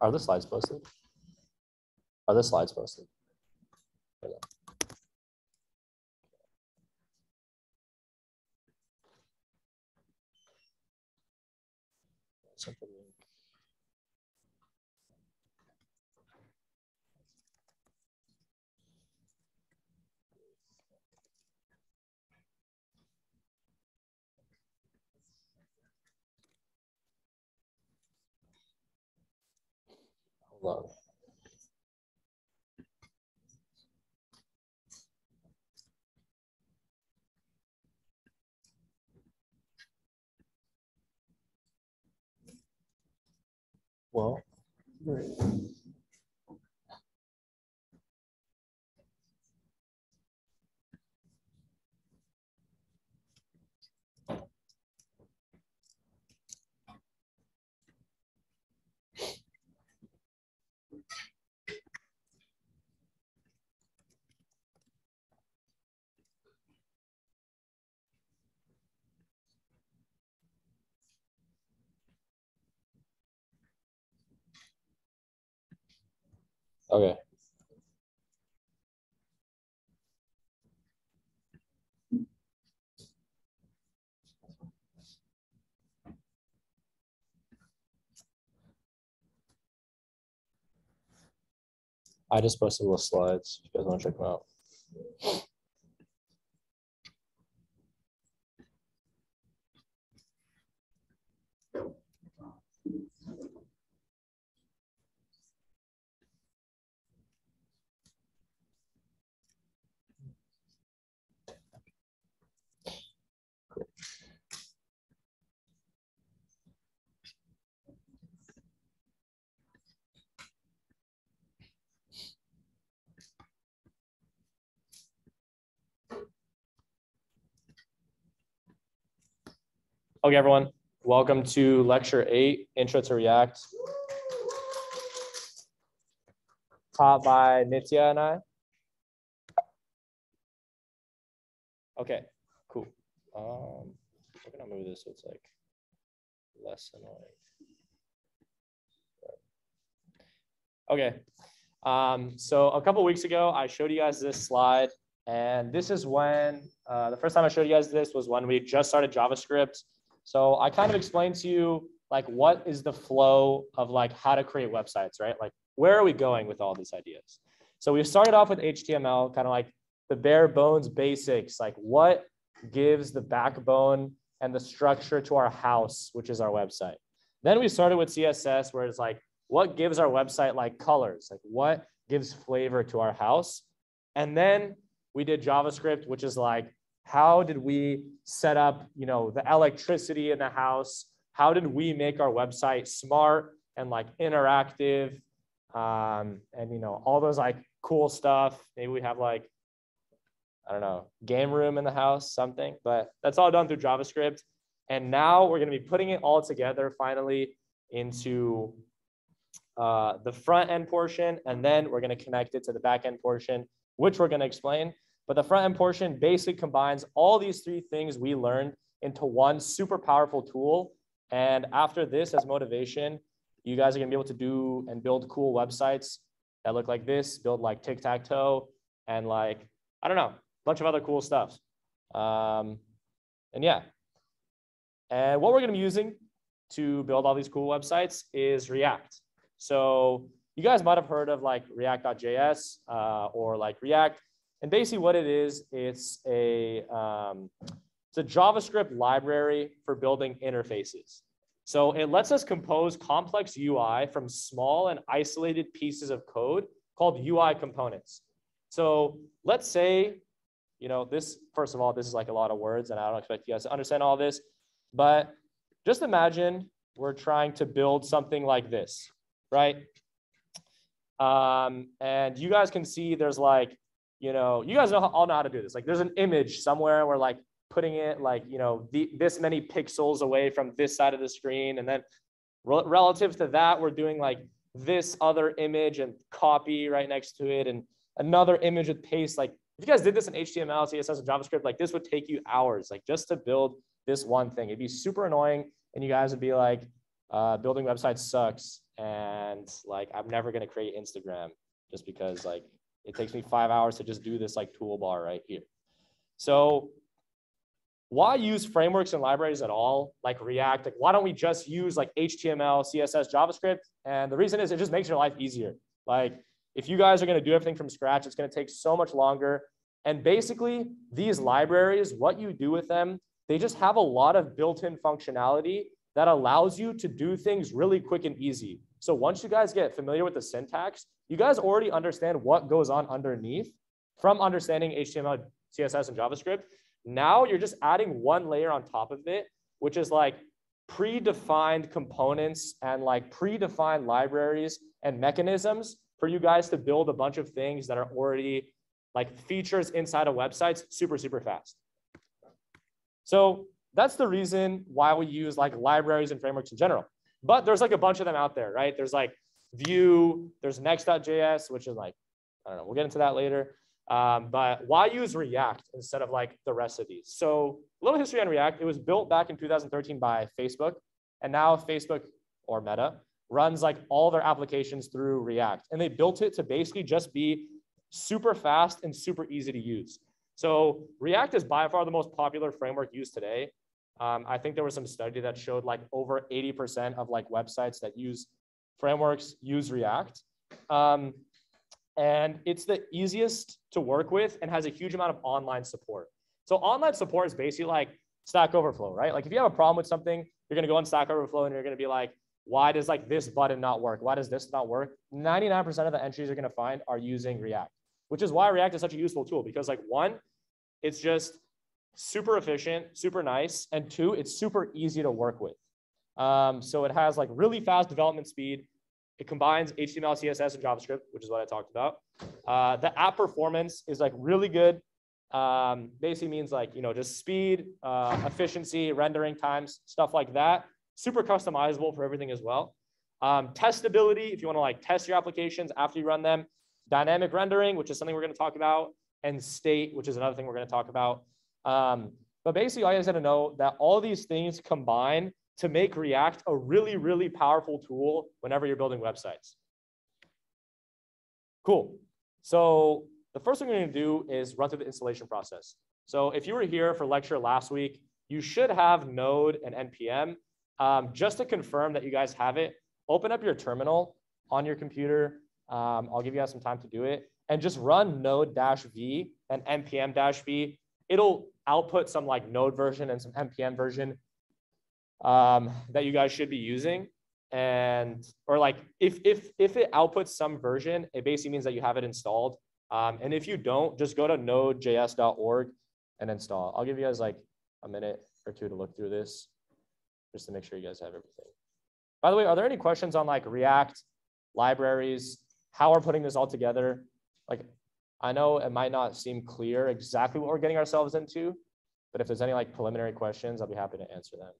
Are the slides posted? Are the slides posted? Hold on. Well, okay. I just posted little slides. If you guys want to check them out. Okay, everyone, welcome to lecture eight, Intro to React. Taught by Nitya and I. Okay, cool. Um, we're gonna move this so it's like less annoying. Okay, um, so a couple weeks ago, I showed you guys this slide, and this is when uh, the first time I showed you guys this was when we just started JavaScript. So I kind of explained to you like what is the flow of like how to create websites, right? Like where are we going with all these ideas? So we started off with HTML, kind of like the bare bones basics, like what gives the backbone and the structure to our house, which is our website. Then we started with CSS, where it's like what gives our website like colors, like what gives flavor to our house. And then we did JavaScript, which is like how did we set up you know the electricity in the house? How did we make our website smart and like interactive? Um, and you know all those like cool stuff. Maybe we have like i don't know game room in the house something but that's all done through javascript. And now we're going to be putting it all together finally into uh, the front end portion and then we're going to connect it to the back end portion which we're going to explain but the front end portion basically combines all these three things we learned into one super powerful tool. And after this as motivation, you guys are gonna be able to do and build cool websites that look like this, build like tic-tac-toe and like, I don't know, a bunch of other cool stuff. Um, and yeah. And what we're gonna be using to build all these cool websites is React. So you guys might have heard of like React.js uh, or like React. And basically what it is, it's a, um, it's a JavaScript library for building interfaces. So it lets us compose complex UI from small and isolated pieces of code called UI components. So let's say, you know, this, first of all, this is like a lot of words and I don't expect you guys to understand all this, but just imagine we're trying to build something like this, right? Um, and you guys can see there's like you know, you guys know all know how to do this. Like there's an image somewhere where like putting it like, you know, the, this many pixels away from this side of the screen. And then re relative to that, we're doing like this other image and copy right next to it and another image with paste. Like if you guys did this in HTML, CSS, and JavaScript, like this would take you hours, like just to build this one thing. It'd be super annoying. And you guys would be like, uh, building websites sucks, and like I'm never gonna create Instagram just because like it takes me five hours to just do this like toolbar right here. So why use frameworks and libraries at all, like React? Like, why don't we just use like HTML, CSS, JavaScript? And the reason is it just makes your life easier. Like, if you guys are going to do everything from scratch, it's going to take so much longer. And basically, these libraries, what you do with them, they just have a lot of built-in functionality that allows you to do things really quick and easy. So once you guys get familiar with the syntax, you guys already understand what goes on underneath from understanding HTML, CSS, and JavaScript. Now you're just adding one layer on top of it, which is like predefined components and like predefined libraries and mechanisms for you guys to build a bunch of things that are already like features inside of websites super, super fast. So that's the reason why we use like libraries and frameworks in general. But there's like a bunch of them out there, right? There's like Vue, there's Next.js, which is like, I don't know, we'll get into that later. Um, but why use React instead of like the rest of these? So a little history on React. It was built back in 2013 by Facebook. And now Facebook or Meta runs like all their applications through React. And they built it to basically just be super fast and super easy to use. So React is by far the most popular framework used today. Um, I think there was some study that showed like over 80% of like websites that use frameworks use React. Um, and it's the easiest to work with and has a huge amount of online support. So online support is basically like Stack Overflow, right? Like if you have a problem with something, you're gonna go on Stack Overflow and you're gonna be like, why does like this button not work? Why does this not work? 99% of the entries you're gonna find are using React, which is why React is such a useful tool because like one, it's just super efficient, super nice, and two, it's super easy to work with. Um, so it has like really fast development speed. It combines HTML, CSS, and JavaScript, which is what I talked about. Uh, the app performance is like really good. Um, basically means like, you know, just speed, uh, efficiency, rendering times, stuff like that. Super customizable for everything as well. Um, testability, if you want to like test your applications after you run them. Dynamic rendering, which is something we're going to talk about. And state, which is another thing we're going to talk about. Um, but basically, all you guys got to know that all these things combine to make React a really, really powerful tool whenever you're building websites. Cool. So the first thing we're going to do is run through the installation process. So if you were here for lecture last week, you should have Node and NPM. Um, just to confirm that you guys have it, open up your terminal on your computer. Um, I'll give you guys some time to do it. And just run node-v and npm-v. It'll output some like node version and some npm version um, that you guys should be using. And, or like if, if, if it outputs some version, it basically means that you have it installed. Um, and if you don't, just go to nodejs.org and install. I'll give you guys like a minute or two to look through this just to make sure you guys have everything. By the way, are there any questions on like React, libraries, how we're putting this all together? Like, I know it might not seem clear exactly what we're getting ourselves into, but if there's any like preliminary questions, I'll be happy to answer them.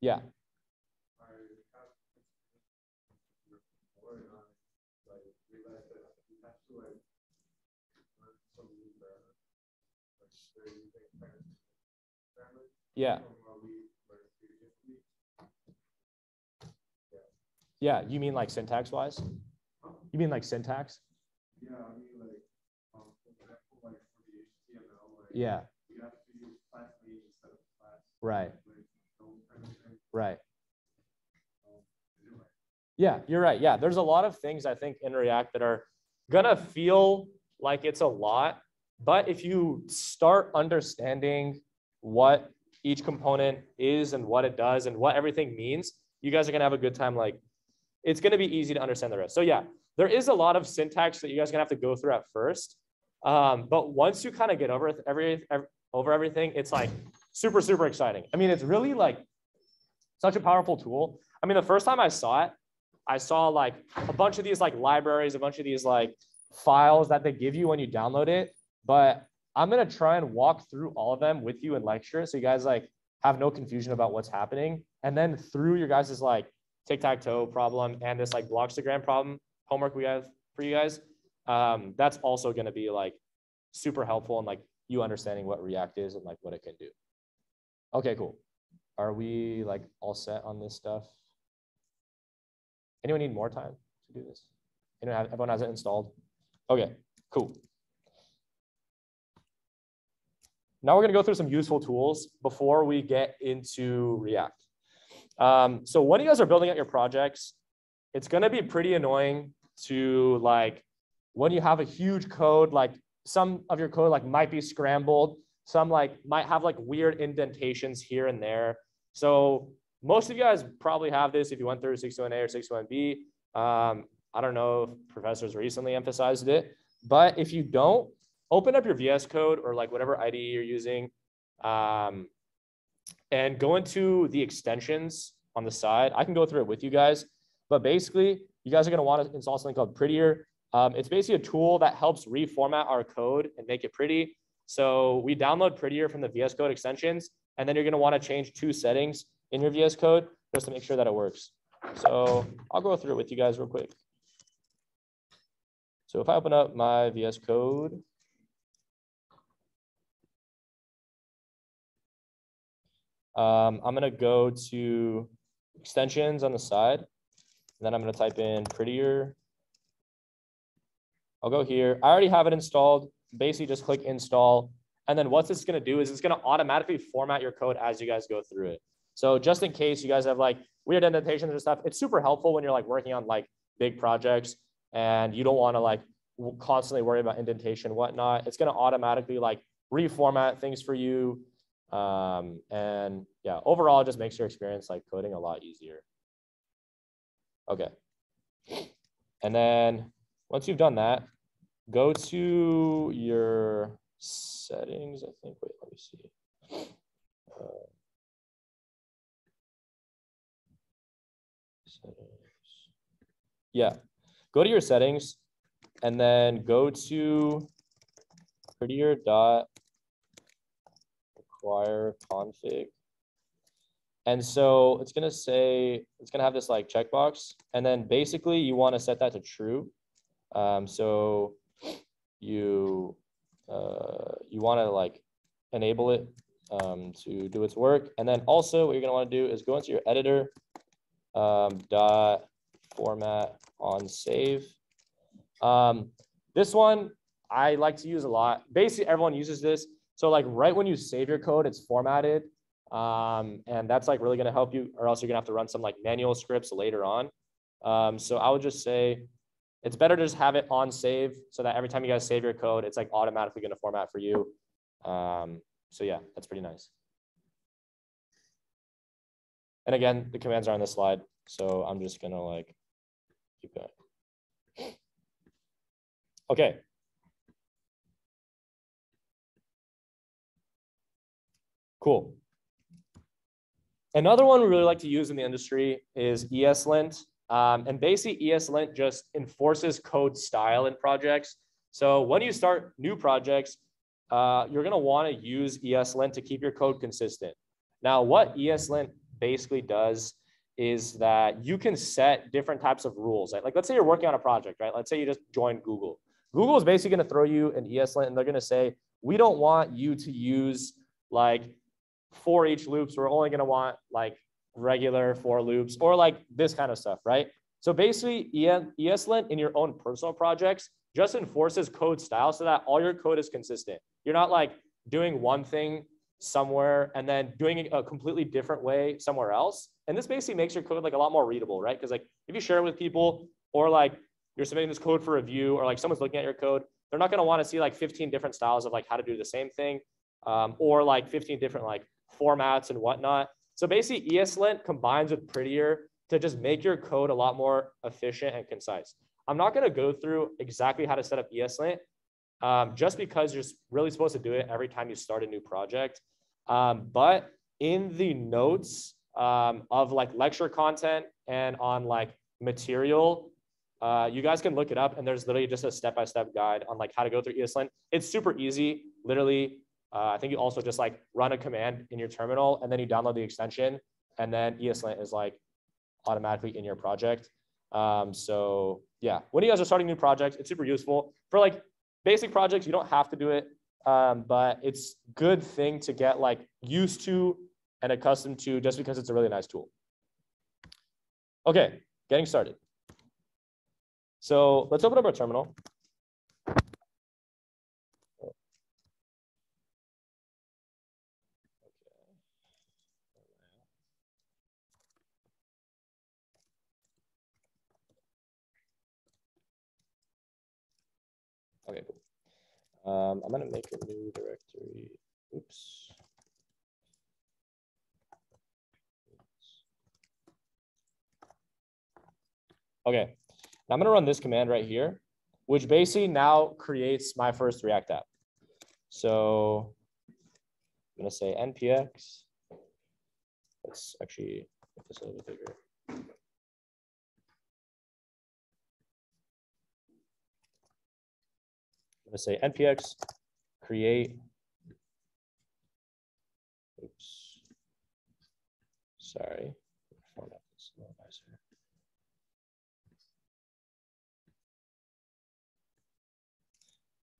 Yeah. Yeah. Yeah, you mean like syntax wise? You mean like syntax? Yeah, I mean like, um, for example, like for the HTML, like Yeah, we have to use class name instead of class. right, Like, those kind of things. Right. Yeah, you're right. Yeah, there's a lot of things I think in React that are gonna feel like it's a lot, but if you start understanding what each component is and what it does and what everything means, you guys are gonna have a good time. Like, it's gonna be easy to understand the rest. So yeah, there is a lot of syntax that you guys are gonna have to go through at first. Um, but once you kind of get over every, every over everything, it's like super super exciting. I mean, it's really like such a powerful tool. I mean, the first time I saw it, I saw like a bunch of these like libraries, a bunch of these like files that they give you when you download it. But I'm gonna try and walk through all of them with you in lecture, so you guys like have no confusion about what's happening. And then through your guys' like tic-tac-toe problem and this like blockstagram problem homework we have for you guys, um, that's also gonna be like super helpful in like you understanding what React is and like what it can do. Okay, cool. Are we like all set on this stuff? Anyone need more time to do this? Anyone have, everyone has it installed? Okay, cool. Now we're gonna go through some useful tools before we get into React. Um, so when you guys are building out your projects, it's gonna be pretty annoying to like, when you have a huge code, like some of your code like might be scrambled, some like might have like weird indentations here and there. So most of you guys probably have this if you went through 61A or 61B. Um, I don't know if professors recently emphasized it, but if you don't, open up your VS Code or like whatever IDE you're using um, and go into the extensions on the side. I can go through it with you guys, but basically you guys are gonna wanna install something called Prettier. Um, it's basically a tool that helps reformat our code and make it pretty. So we download Prettier from the VS Code extensions, and then you're gonna wanna change two settings in your VS Code just to make sure that it works. So I'll go through it with you guys real quick. So if I open up my VS Code, um, I'm gonna go to extensions on the side, and then I'm gonna type in prettier. I'll go here. I already have it installed. Basically just click install. And then what this is gonna do is it's gonna automatically format your code as you guys go through it. So just in case you guys have like weird indentations or stuff, it's super helpful when you're like working on like big projects and you don't wanna like constantly worry about indentation, whatnot. It's gonna automatically like reformat things for you. Um, and yeah, overall, it just makes your experience like coding a lot easier. Okay. And then once you've done that, go to your settings. I think, wait, let me see. Uh, settings. Yeah, go to your settings and then go to prettier dot require config. And so it's gonna say, it's gonna have this like checkbox. And then basically you wanna set that to true. Um, so you, uh, you wanna like enable it um, to do its work. And then also what you're gonna wanna do is go into your editor, um, dot format on save. Um, this one I like to use a lot. Basically everyone uses this. So like right when you save your code, it's formatted. Um, and that's like really gonna help you or else you're gonna have to run some like manual scripts later on. Um, so I would just say it's better to just have it on save so that every time you guys save your code, it's like automatically gonna format for you. Um, so yeah, that's pretty nice. And again, the commands are on the slide. So I'm just gonna like keep going. Okay, Cool. Another one we really like to use in the industry is ESLint. Um, and basically ESLint just enforces code style in projects. So when you start new projects, uh, you're gonna wanna use ESLint to keep your code consistent. Now what ESLint basically does is that you can set different types of rules. Right? Like let's say you're working on a project, right? Let's say you just joined Google. Google is basically gonna throw you an ESLint and they're gonna say, we don't want you to use like for each loops, we're only going to want like regular for loops or like this kind of stuff, right? So basically ESLint in your own personal projects just enforces code style so that all your code is consistent. You're not like doing one thing somewhere and then doing it a completely different way somewhere else. And this basically makes your code like a lot more readable, right? Because like if you share it with people or like you're submitting this code for review or like someone's looking at your code, they're not going to want to see like 15 different styles of like how to do the same thing um, or like 15 different like formats and whatnot. So basically ESLint combines with Prettier to just make your code a lot more efficient and concise. I'm not going to go through exactly how to set up ESLint um, just because you're really supposed to do it every time you start a new project. Um, but in the notes um, of like lecture content and on like material, uh, you guys can look it up and there's literally just a step-by-step guide on like how to go through ESLint. It's super easy. Literally uh, I think you also just like run a command in your terminal and then you download the extension and then ESLint is like automatically in your project. Um, so yeah, when you guys are starting new projects, it's super useful for like basic projects. You don't have to do it, um, but it's good thing to get like used to and accustomed to just because it's a really nice tool. Okay, getting started. So let's open up our terminal. Okay, cool. Um, I'm gonna make a new directory. Oops. Okay, now I'm gonna run this command right here, which basically now creates my first React app. So I'm gonna say npx. Let's actually make this a little bit bigger. I'm gonna say npx create. Oops. Sorry.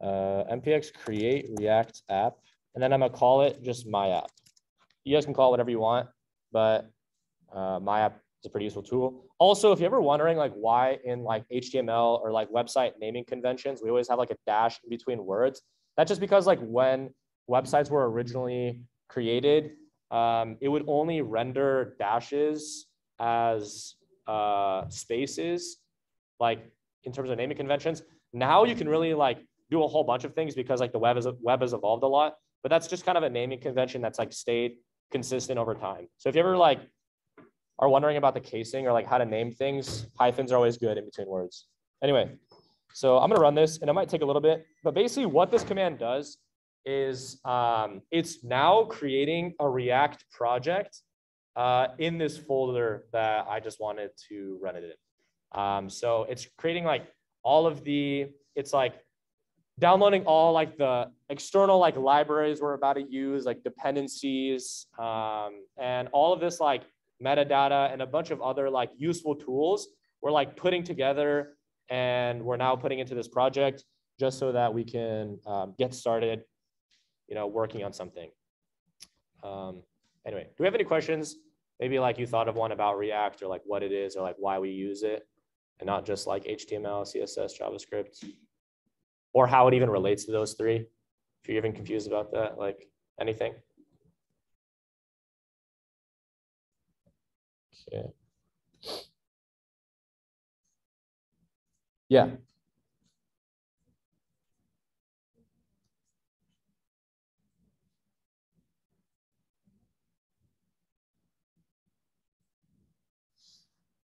Uh, npx create react app, and then I'm gonna call it just my app. You guys can call it whatever you want, but uh, my app is a pretty useful tool. Also, if you're ever wondering like why in like HTML or like website naming conventions, we always have like a dash in between words. That's just because like when websites were originally created, um, it would only render dashes as uh, spaces, like in terms of naming conventions. Now you can really like do a whole bunch of things because like the web is web has evolved a lot. But that's just kind of a naming convention that's like stayed consistent over time. So if you ever like are wondering about the casing or like how to name things, hyphens are always good in between words. Anyway, so I'm gonna run this and it might take a little bit, but basically what this command does is um, it's now creating a React project uh, in this folder that I just wanted to run it in. Um, so it's creating like all of the, it's like downloading all like the external like libraries we're about to use, like dependencies, um, and all of this like metadata and a bunch of other like useful tools we're like putting together and we're now putting into this project just so that we can um, get started, you know, working on something. Um, anyway, do we have any questions? Maybe like you thought of one about React or like what it is or like why we use it and not just like HTML, CSS, JavaScript or how it even relates to those three. If you're even confused about that, like anything. Okay. Yeah.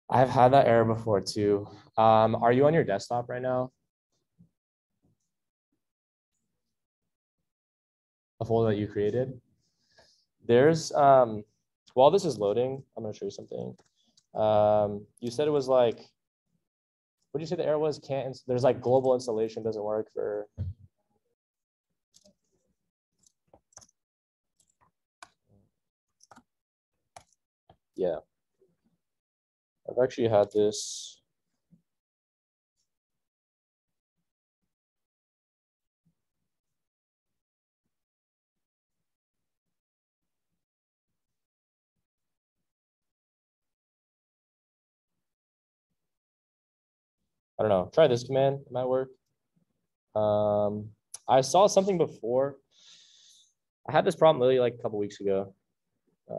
I've had that error before too. Um, are you on your desktop right now? A folder that you created? There's, um, while this is loading, I'm gonna show you something. Um, you said it was like, what did you say the error was? Can't, there's like global installation doesn't work for. Yeah. I've actually had this. I don't know, try this command, it might work. Um, I saw something before. I had this problem literally like a couple weeks ago. Uh,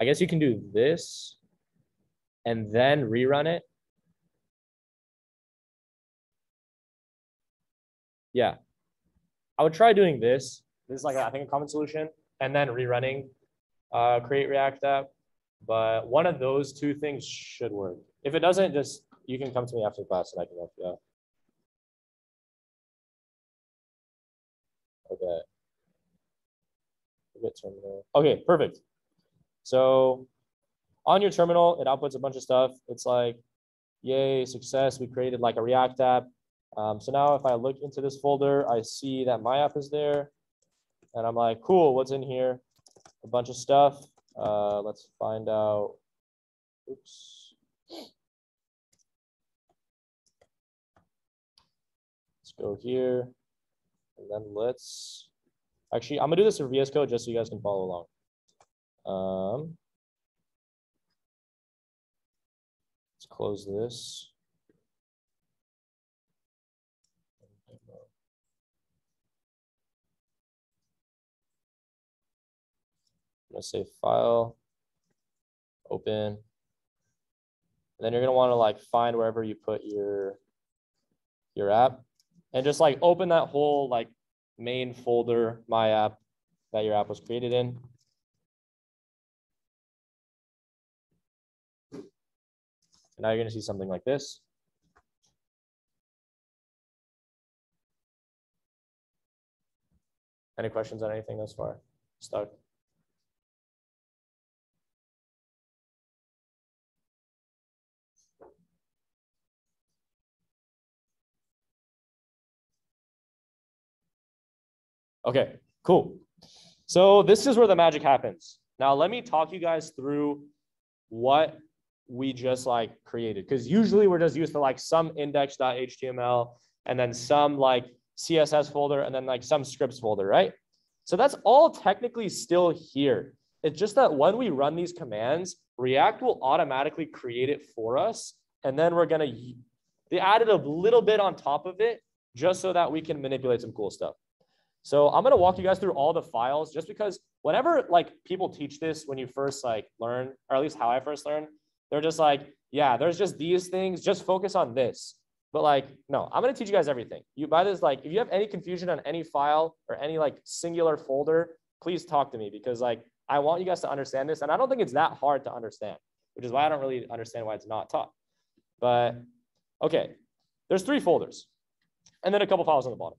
I guess you can do this and then rerun it. Yeah. I would try doing this. This is like, I think, a common solution, and then rerunning uh, create React app. But one of those two things should work. If it doesn't, just you can come to me after class and I can help you out. Okay. terminal. Okay, perfect. So on your terminal, it outputs a bunch of stuff. It's like, yay, success. We created like a React app. Um, so now if I look into this folder, I see that my app is there. And I'm like, cool, what's in here? A bunch of stuff. Uh, let's find out. Oops. Let's go here. And then let's, actually, I'm gonna do this in VS Code just so you guys can follow along. Um, let's close this. I'm gonna say file, open. And then you're gonna wanna like find wherever you put your, your app and just like open that whole like main folder, my app that your app was created in. And now you're gonna see something like this. Any questions on anything thus far? Stuck? Okay, cool. So this is where the magic happens. Now let me talk you guys through what we just like created. Because usually we're just used to like some index.html and then some like CSS folder and then like some scripts folder, right? So that's all technically still here. It's just that when we run these commands, React will automatically create it for us. And then we're gonna, they added a little bit on top of it just so that we can manipulate some cool stuff. So I'm going to walk you guys through all the files just because whenever like people teach this when you first like learn, or at least how I first learned, they're just like, yeah, there's just these things, just focus on this. But like, no, I'm going to teach you guys everything. You buy this, like, if you have any confusion on any file or any like singular folder, please talk to me because like, I want you guys to understand this. And I don't think it's that hard to understand, which is why I don't really understand why it's not taught. But okay, there's three folders and then a couple files on the bottom.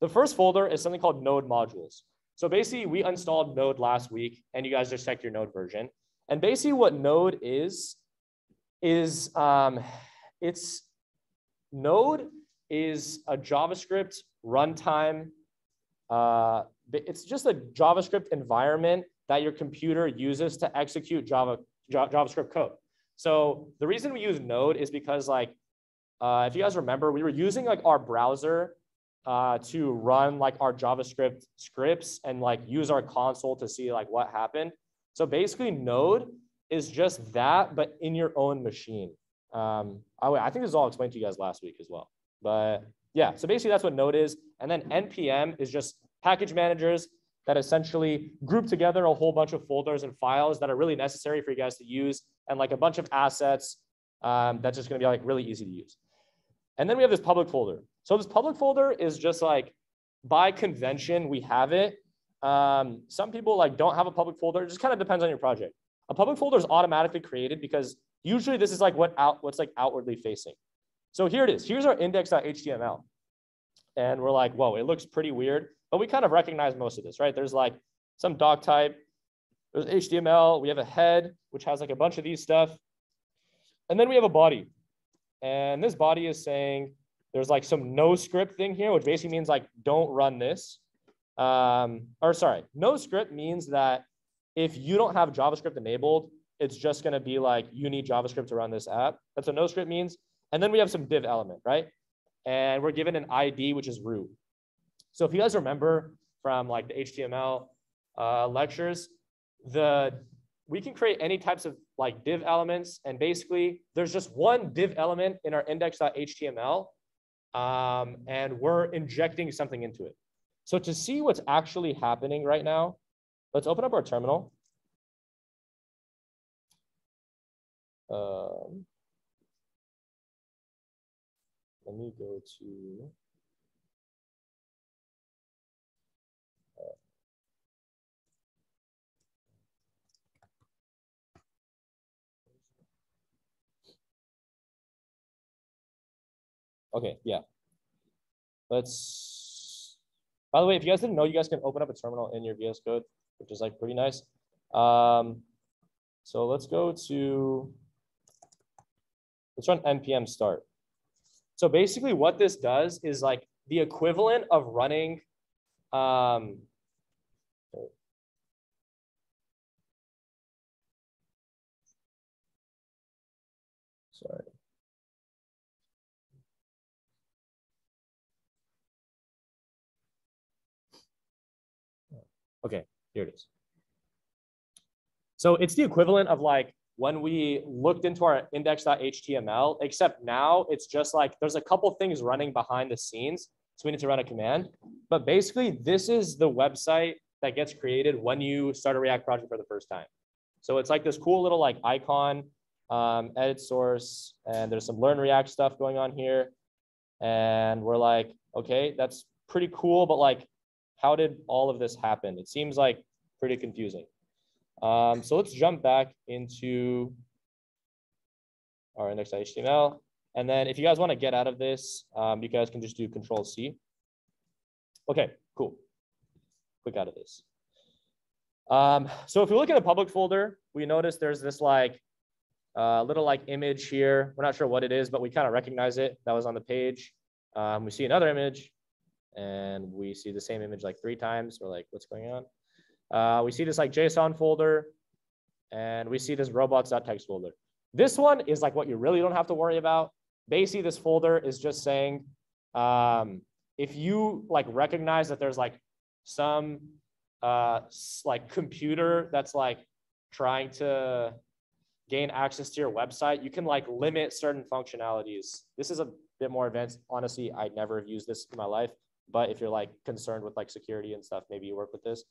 The first folder is something called node modules. So basically we installed node last week and you guys just checked your node version. And basically what node is, is um, it's node is a JavaScript runtime. Uh, it's just a JavaScript environment that your computer uses to execute Java, JavaScript code. So the reason we use node is because like, uh, if you guys remember, we were using like our browser uh, to run like our JavaScript scripts and like use our console to see like what happened. So basically node is just that, but in your own machine. Um, I, I think this is all explained to you guys last week as well. But yeah, so basically that's what node is. And then NPM is just package managers that essentially group together a whole bunch of folders and files that are really necessary for you guys to use and like a bunch of assets um, that's just gonna be like really easy to use. And then we have this public folder. So this public folder is just like by convention, we have it. Um, some people like don't have a public folder. It just kind of depends on your project. A public folder is automatically created because usually this is like what out what's like outwardly facing. So here it is. Here's our index.html. And we're like, whoa, it looks pretty weird, but we kind of recognize most of this, right? There's like some doc type, there's HTML, we have a head, which has like a bunch of these stuff. And then we have a body. And this body is saying, there's like some no script thing here, which basically means like don't run this. Um, or sorry, no script means that if you don't have JavaScript enabled, it's just going to be like you need JavaScript to run this app. That's what no script means. And then we have some div element, right? And we're given an ID, which is root. So if you guys remember from like the HTML uh, lectures, the we can create any types of like div elements. And basically, there's just one div element in our index.html um, and we're injecting something into it. So to see what's actually happening right now, let's open up our terminal. Um, let me go to Okay, yeah. Let's, by the way, if you guys didn't know, you guys can open up a terminal in your VS Code, which is like pretty nice. Um, so let's go to, let's run npm start. So basically what this does is like the equivalent of running, um, Okay, here it is. So it's the equivalent of like when we looked into our index.html, except now it's just like there's a couple things running behind the scenes. So we need to run a command. But basically, this is the website that gets created when you start a React project for the first time. So it's like this cool little like icon, um, edit source, and there's some learn React stuff going on here. And we're like, okay, that's pretty cool, but like, how did all of this happen? It seems like pretty confusing. Um, so let's jump back into our index.html. And then if you guys want to get out of this, um, you guys can just do control C. Okay, cool. Click out of this. Um, so if we look at the public folder, we notice there's this like uh, little like image here. We're not sure what it is, but we kind of recognize it. That was on the page. Um, we see another image and we see the same image like three times. We're like, what's going on? Uh, we see this like JSON folder and we see this robots.txt folder. This one is like what you really don't have to worry about. Basically, this folder is just saying, um, if you like recognize that there's like some uh, like computer that's like trying to gain access to your website, you can like limit certain functionalities. This is a bit more advanced. Honestly, I never have used this in my life, but if you're like concerned with like security and stuff, maybe you work with this.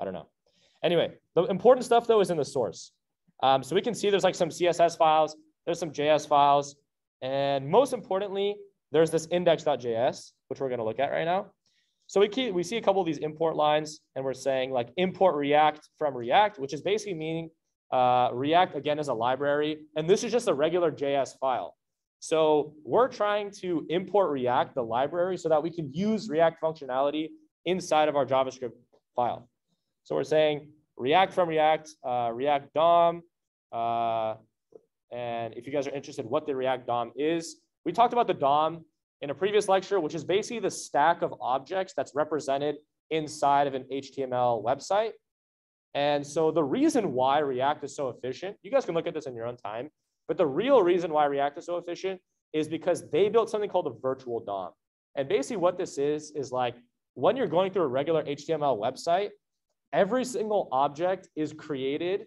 I don't know. Anyway, the important stuff though is in the source. Um, so we can see there's like some CSS files, there's some JS files, and most importantly, there's this index.js, which we're gonna look at right now. So we, keep, we see a couple of these import lines and we're saying like import React from React, which is basically meaning uh, React again is a library. And this is just a regular JS file. So we're trying to import React, the library, so that we can use React functionality inside of our JavaScript file. So we're saying React from React, uh, React DOM. Uh, and if you guys are interested what the React DOM is, we talked about the DOM in a previous lecture, which is basically the stack of objects that's represented inside of an HTML website. And so the reason why React is so efficient, you guys can look at this in your own time, but the real reason why React is so efficient is because they built something called a virtual DOM. And basically what this is, is like when you're going through a regular HTML website, every single object is created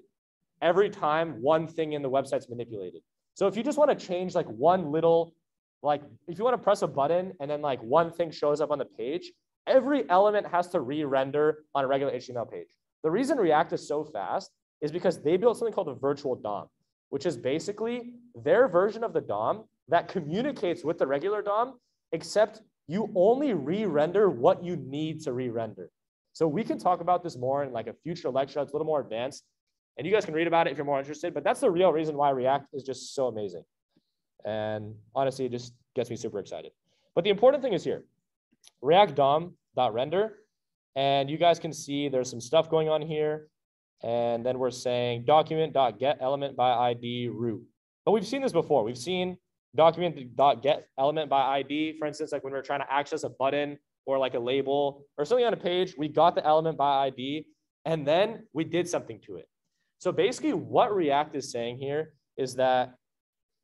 every time one thing in the website is manipulated. So if you just want to change like one little, like if you want to press a button and then like one thing shows up on the page, every element has to re-render on a regular HTML page. The reason React is so fast is because they built something called a virtual DOM, which is basically their version of the DOM that communicates with the regular DOM, except you only re-render what you need to re-render. So we can talk about this more in like a future lecture. It's a little more advanced. And you guys can read about it if you're more interested. But that's the real reason why React is just so amazing. And honestly, it just gets me super excited. But the important thing is here, React DOM.render. And you guys can see there's some stuff going on here. And then we're saying document.get element by ID root. But we've seen this before. We've seen document.get element by ID, for instance, like when we're trying to access a button or like a label or something on a page, we got the element by ID, and then we did something to it. So basically what React is saying here is that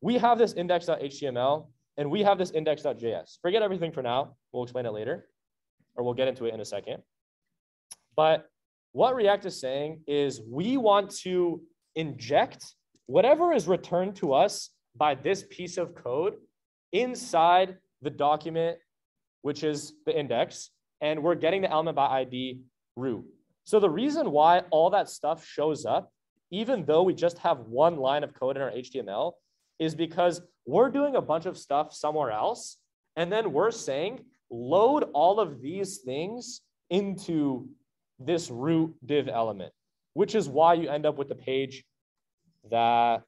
we have this index.html and we have this index.js. Forget everything for now. We'll explain it later, or we'll get into it in a second. But what React is saying is we want to inject whatever is returned to us by this piece of code inside the document which is the index, and we're getting the element by ID root. So the reason why all that stuff shows up, even though we just have one line of code in our HTML, is because we're doing a bunch of stuff somewhere else. And then we're saying, load all of these things into this root div element, which is why you end up with the page that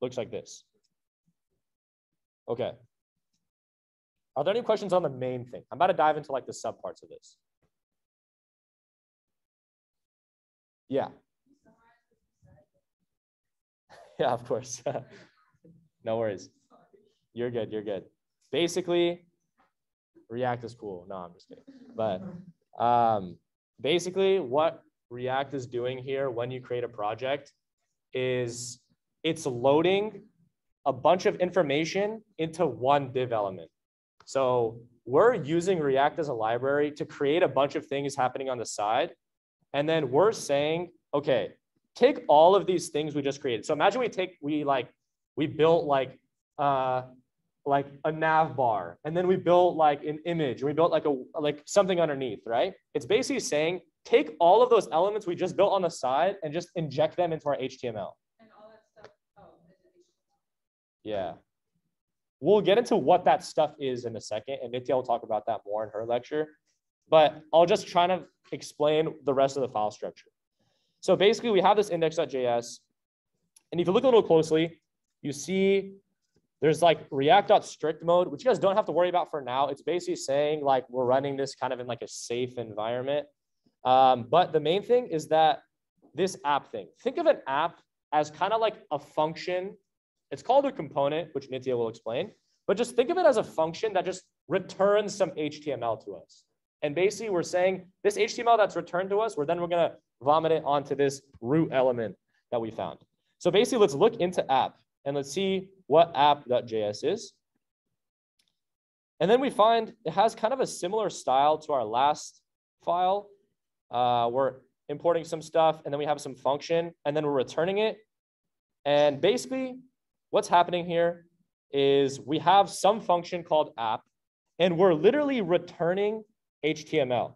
looks like this. Okay, are there any questions on the main thing? I'm about to dive into like the subparts of this. Yeah. yeah, of course. no worries. You're good. You're good. Basically, React is cool. No, I'm just kidding. But um, basically, what React is doing here when you create a project is it's loading a bunch of information into one div element. So we're using React as a library to create a bunch of things happening on the side. And then we're saying, okay, take all of these things we just created. So imagine we take, we like, we built like, uh, like a nav bar, and then we built like an image, and we built like a like something underneath, right? It's basically saying take all of those elements we just built on the side and just inject them into our HTML. And all that stuff, oh, is it HTML? Yeah. We'll get into what that stuff is in a second, and Nitya will talk about that more in her lecture. But I'll just try to explain the rest of the file structure. So basically, we have this index.js. And if you look a little closely, you see there's like react.strict mode, which you guys don't have to worry about for now. It's basically saying like we're running this kind of in like a safe environment. Um, but the main thing is that this app thing, think of an app as kind of like a function. It's called a component, which Nitya will explain, but just think of it as a function that just returns some HTML to us. And basically we're saying this HTML that's returned to us, we're then we're gonna vomit it onto this root element that we found. So basically let's look into app and let's see what app.js is. And then we find it has kind of a similar style to our last file. Uh, we're importing some stuff and then we have some function and then we're returning it. And basically what's happening here is we have some function called app and we're literally returning HTML.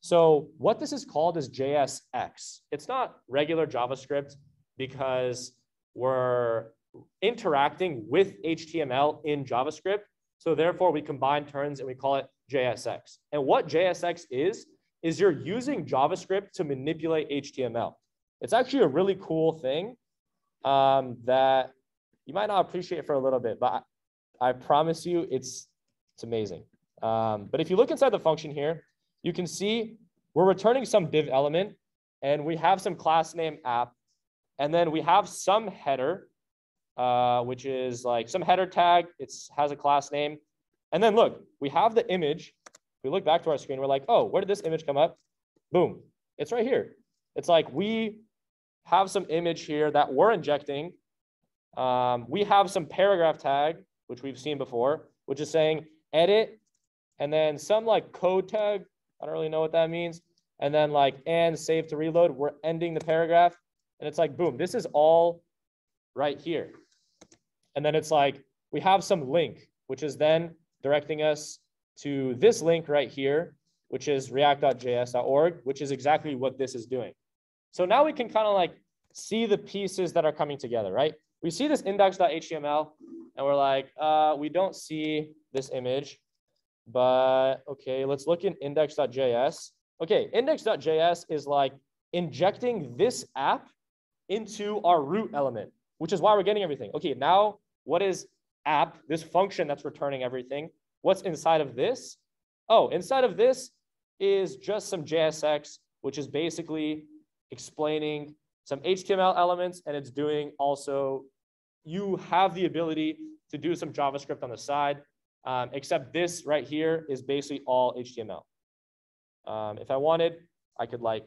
So what this is called is JSX. It's not regular JavaScript because we're interacting with HTML in JavaScript. So therefore we combine terms and we call it JSX. And what JSX is, is you're using JavaScript to manipulate HTML. It's actually a really cool thing um, that you might not appreciate for a little bit, but I, I promise you it's, it's amazing. Um, but if you look inside the function here, you can see we're returning some div element and we have some class name app. And then we have some header, uh, which is like some header tag. It has a class name. And then look, we have the image. We look back to our screen. We're like, oh, where did this image come up? Boom, it's right here. It's like we have some image here that we're injecting. Um, we have some paragraph tag, which we've seen before, which is saying edit, and then some like code tag. I don't really know what that means. And then like and save to reload. We're ending the paragraph, and it's like boom. This is all right here. And then it's like we have some link, which is then directing us to this link right here, which is react.js.org, which is exactly what this is doing. So now we can kind of like see the pieces that are coming together, right? We see this index.html and we're like, uh, we don't see this image, but okay, let's look in index.js. Okay, index.js is like injecting this app into our root element, which is why we're getting everything. Okay, now what is app, this function that's returning everything? What's inside of this? Oh, inside of this is just some JSX, which is basically explaining some HTML elements, and it's doing also, you have the ability to do some JavaScript on the side, um, except this right here is basically all HTML. Um, if I wanted, I could like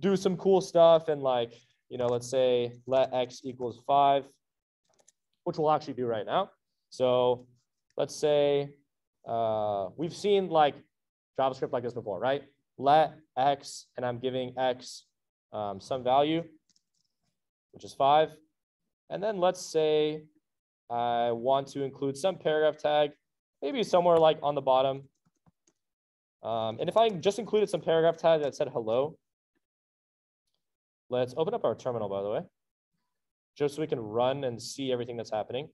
do some cool stuff and like, you know, let's say let x equals five, which we'll actually do right now. So let's say uh, we've seen like JavaScript like this before, right? Let x, and I'm giving x um, some value, which is five. And then let's say I want to include some paragraph tag, maybe somewhere like on the bottom. Um, and if I just included some paragraph tag that said hello, let's open up our terminal, by the way, just so we can run and see everything that's happening.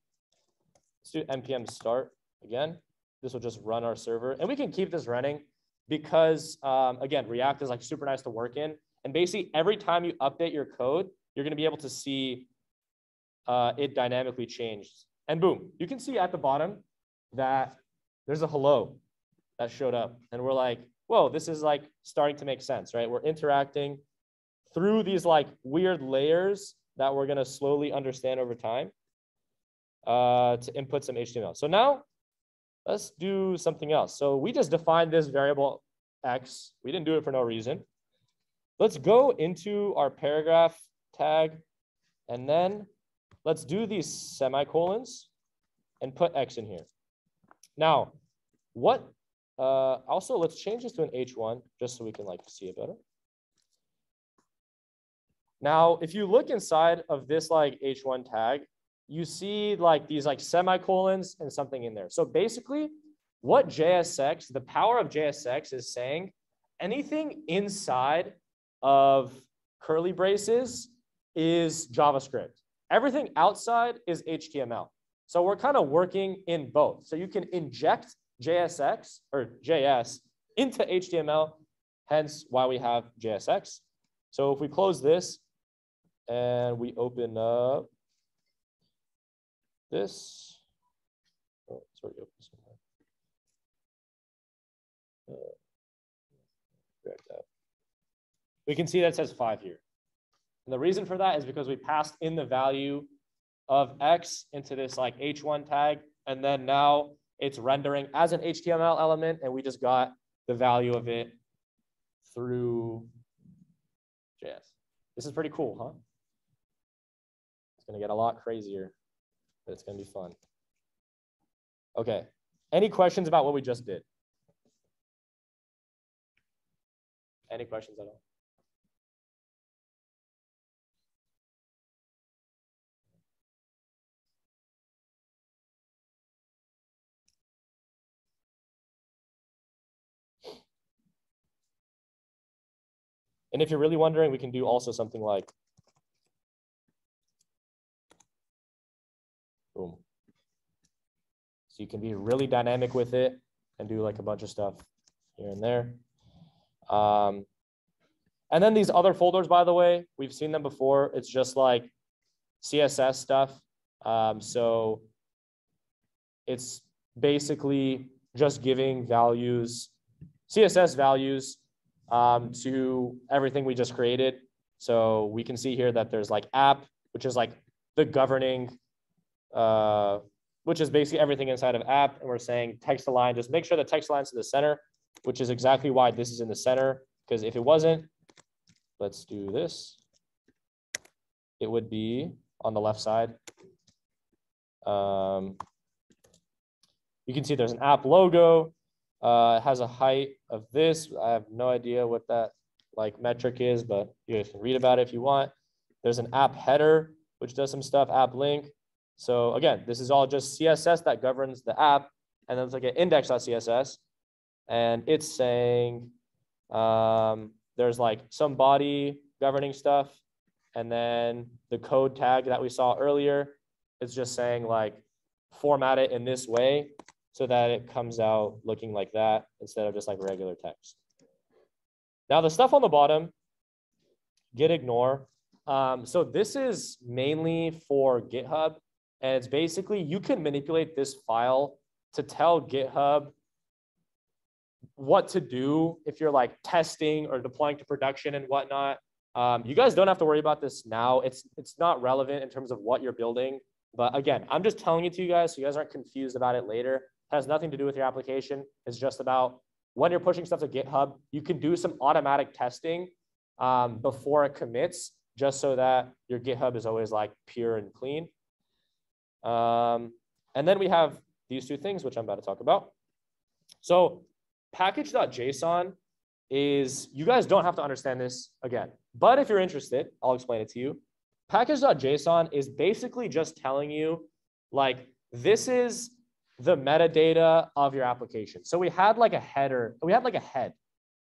Let's do npm start again. This will just run our server. And we can keep this running because, um, again, React is like super nice to work in. And basically, every time you update your code, you're going to be able to see uh, it dynamically changed. And boom, you can see at the bottom that there's a hello that showed up. And we're like, whoa, this is like starting to make sense, right? We're interacting through these like weird layers that we're going to slowly understand over time uh, to input some HTML. So now let's do something else. So we just defined this variable X. We didn't do it for no reason. Let's go into our paragraph tag and then let's do these semicolons and put X in here. Now, what, uh, also let's change this to an H1 just so we can like see it better. Now, if you look inside of this like H1 tag, you see like these like semicolons and something in there. So basically what JSX, the power of JSX is saying anything inside of curly braces is JavaScript. Everything outside is HTML. So we're kind of working in both. So you can inject JSX or JS into HTML, hence why we have JSX. So if we close this and we open up this, oh, sorry, open somewhere. Uh, we can see that says five here. And the reason for that is because we passed in the value of X into this like H1 tag, and then now it's rendering as an HTML element, and we just got the value of it through JS. This is pretty cool, huh? It's gonna get a lot crazier, but it's gonna be fun. Okay, any questions about what we just did? Any questions at all? And if you're really wondering, we can do also something like boom. So you can be really dynamic with it and do like a bunch of stuff here and there. Um, and then these other folders, by the way, we've seen them before. It's just like CSS stuff. Um, so it's basically just giving values, CSS values um, to everything we just created. So we can see here that there's like app, which is like the governing, uh, which is basically everything inside of app. And we're saying text align, just make sure the text aligns to the center, which is exactly why this is in the center. Because if it wasn't, let's do this. It would be on the left side. Um, you can see there's an app logo. Uh, it has a height of this. I have no idea what that like metric is, but you guys can read about it if you want. There's an app header, which does some stuff, app link. So again, this is all just CSS that governs the app. And then it's like an index.css. And it's saying um, there's like some body governing stuff. And then the code tag that we saw earlier is just saying like format it in this way so that it comes out looking like that instead of just like regular text. Now the stuff on the bottom, git ignore. Um, so this is mainly for GitHub. And it's basically, you can manipulate this file to tell GitHub what to do if you're like testing or deploying to production and whatnot. Um, you guys don't have to worry about this now. It's, it's not relevant in terms of what you're building. But again, I'm just telling it to you guys so you guys aren't confused about it later It has nothing to do with your application. It's just about when you're pushing stuff to GitHub, you can do some automatic testing um, before it commits, just so that your GitHub is always like pure and clean. Um, and then we have these two things, which I'm about to talk about. So package.json is, you guys don't have to understand this again, but if you're interested, I'll explain it to you. Package.json is basically just telling you like, this is the metadata of your application. So we had like a header, we had like a head,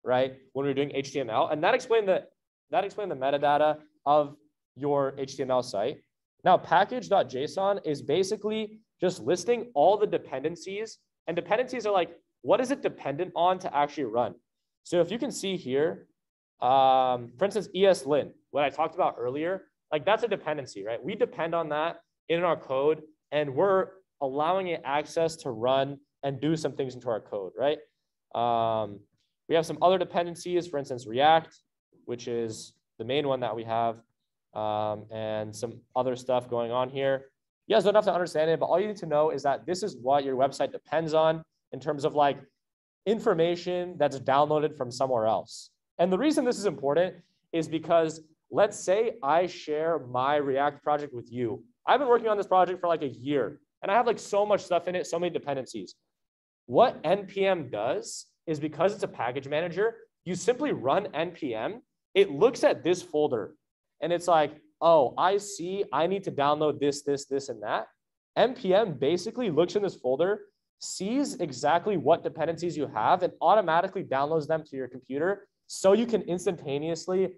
right? When we were doing HTML, and that explained the that explained the metadata of your HTML site. Now package.json is basically just listing all the dependencies, and dependencies are like what is it dependent on to actually run. So if you can see here, um, for instance, ESLint, what I talked about earlier, like that's a dependency, right? We depend on that in our code, and we're allowing it access to run and do some things into our code, right? Um, we have some other dependencies, for instance, React, which is the main one that we have, um, and some other stuff going on here. You guys don't have to understand it, but all you need to know is that this is what your website depends on in terms of like information that's downloaded from somewhere else. And the reason this is important is because let's say I share my React project with you. I've been working on this project for like a year. And I have like so much stuff in it, so many dependencies. What NPM does is because it's a package manager, you simply run NPM. It looks at this folder and it's like, oh, I see I need to download this, this, this, and that. NPM basically looks in this folder, sees exactly what dependencies you have, and automatically downloads them to your computer so you can instantaneously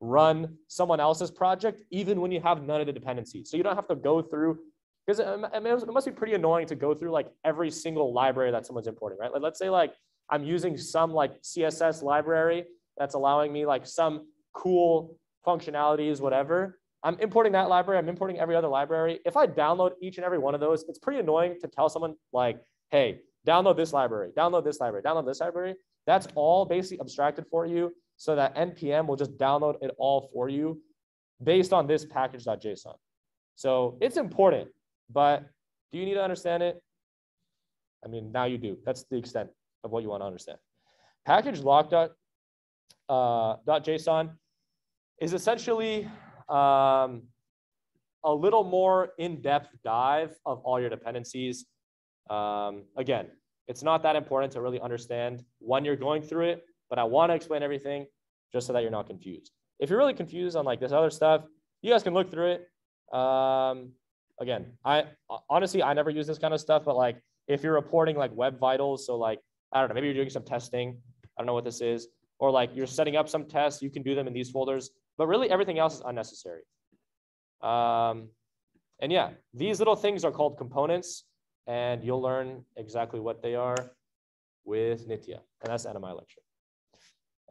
run someone else's project even when you have none of the dependencies. So you don't have to go through because um, mean, it must be pretty annoying to go through like every single library that someone's importing, right? Like, let's say like I'm using some like CSS library that's allowing me like some cool functionalities, whatever. I'm importing that library. I'm importing every other library. If I download each and every one of those, it's pretty annoying to tell someone like, hey, download this library, download this library, download this library. That's all basically abstracted for you so that NPM will just download it all for you based on this package.json. So it's important, but do you need to understand it? I mean, now you do. That's the extent of what you want to understand. Package lock dot, uh, dot JSON is essentially um, a little more in-depth dive of all your dependencies. Um, again, it's not that important to really understand when you're going through it, but I want to explain everything just so that you're not confused. If you're really confused on like this other stuff, you guys can look through it. Um, again, I honestly, I never use this kind of stuff, but like if you're reporting like web vitals, so like, I don't know, maybe you're doing some testing. I don't know what this is, or like you're setting up some tests, you can do them in these folders, but really everything else is unnecessary. Um, and yeah, these little things are called components and you'll learn exactly what they are with Nitya. And that's the end of my lecture.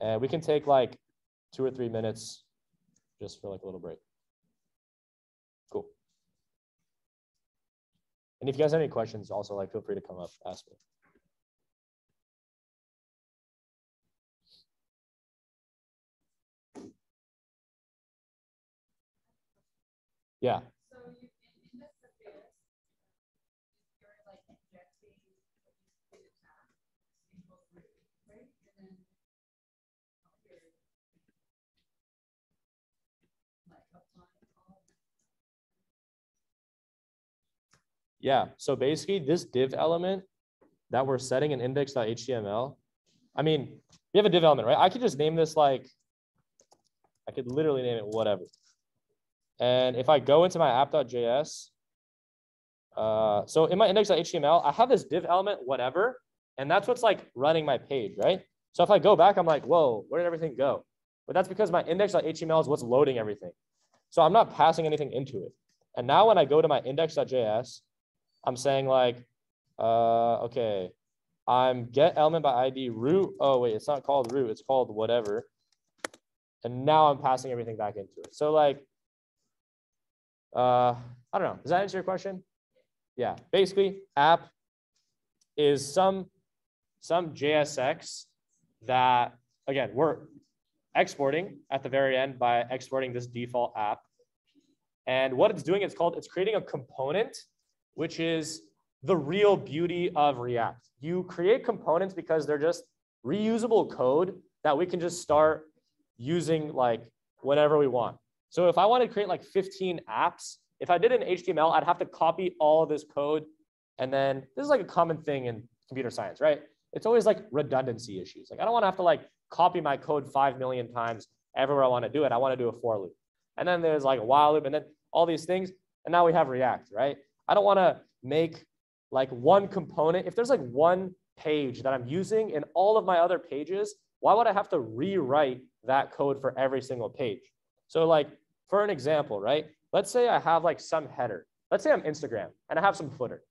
And we can take like two or three minutes just for like a little break. Cool. And if you guys have any questions, also like feel free to come up, ask me. Yeah. So you, in, in this affairs, you're like injecting what you see the tab, single through, right? And then here, like applying all. Yeah. So basically this div element that we're setting in index.html, I mean, we have a div element, right? I could just name this like, I could literally name it whatever. And if I go into my app.js, uh, so in my index.html, I have this div element, whatever, and that's what's like running my page, right? So if I go back, I'm like, whoa, where did everything go? But that's because my index.html is what's loading everything. So I'm not passing anything into it. And now when I go to my index.js, I'm saying like, uh, okay, I'm get element by ID root. Oh, wait, it's not called root. It's called whatever. And now I'm passing everything back into it. So like, uh, I don't know. Does that answer your question? Yeah. Basically, app is some some JSX that again we're exporting at the very end by exporting this default app. And what it's doing, it's called it's creating a component, which is the real beauty of React. You create components because they're just reusable code that we can just start using like whenever we want. So if I want to create like 15 apps, if I did in HTML, I'd have to copy all of this code. And then this is like a common thing in computer science, right? It's always like redundancy issues. Like I don't want to have to like copy my code 5 million times everywhere I want to do it. I want to do a for loop. And then there's like a while loop and then all these things. And now we have React, right? I don't want to make like one component. If there's like one page that I'm using in all of my other pages, why would I have to rewrite that code for every single page? So like for an example, right? Let's say I have like some header. Let's say I'm Instagram and I have some footer.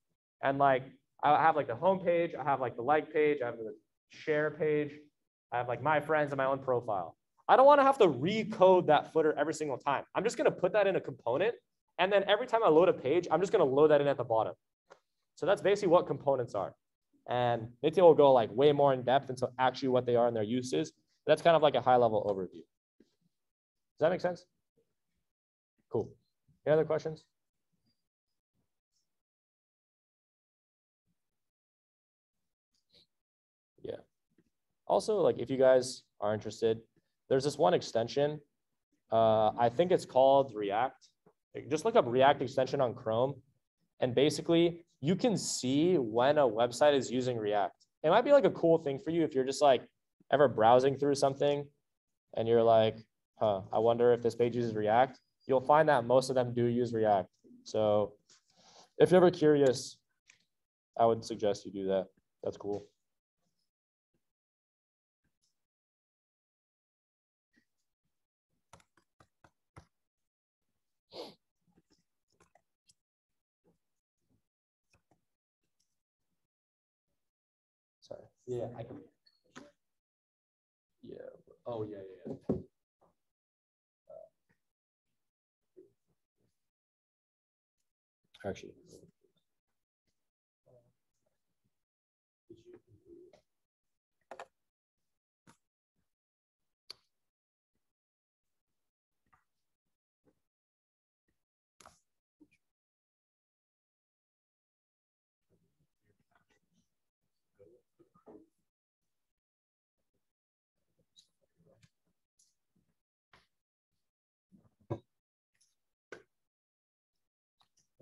And like I have like the home page, I have like the like page, I have the share page, I have like my friends and my own profile. I don't want to have to recode that footer every single time. I'm just going to put that in a component. And then every time I load a page, I'm just going to load that in at the bottom. So that's basically what components are. And Nitya will go like way more in depth into actually what they are and their uses. That's kind of like a high level overview. Does that make sense? Cool. Any other questions? Yeah. Also, like if you guys are interested, there's this one extension. Uh, I think it's called React. Just look up React extension on Chrome. And basically, you can see when a website is using React. It might be like a cool thing for you if you're just like ever browsing through something and you're like, huh, I wonder if this page uses React, you'll find that most of them do use React. So if you're ever curious, I would suggest you do that. That's cool. Sorry. Yeah, I can. Yeah. Oh, yeah, yeah. Actually.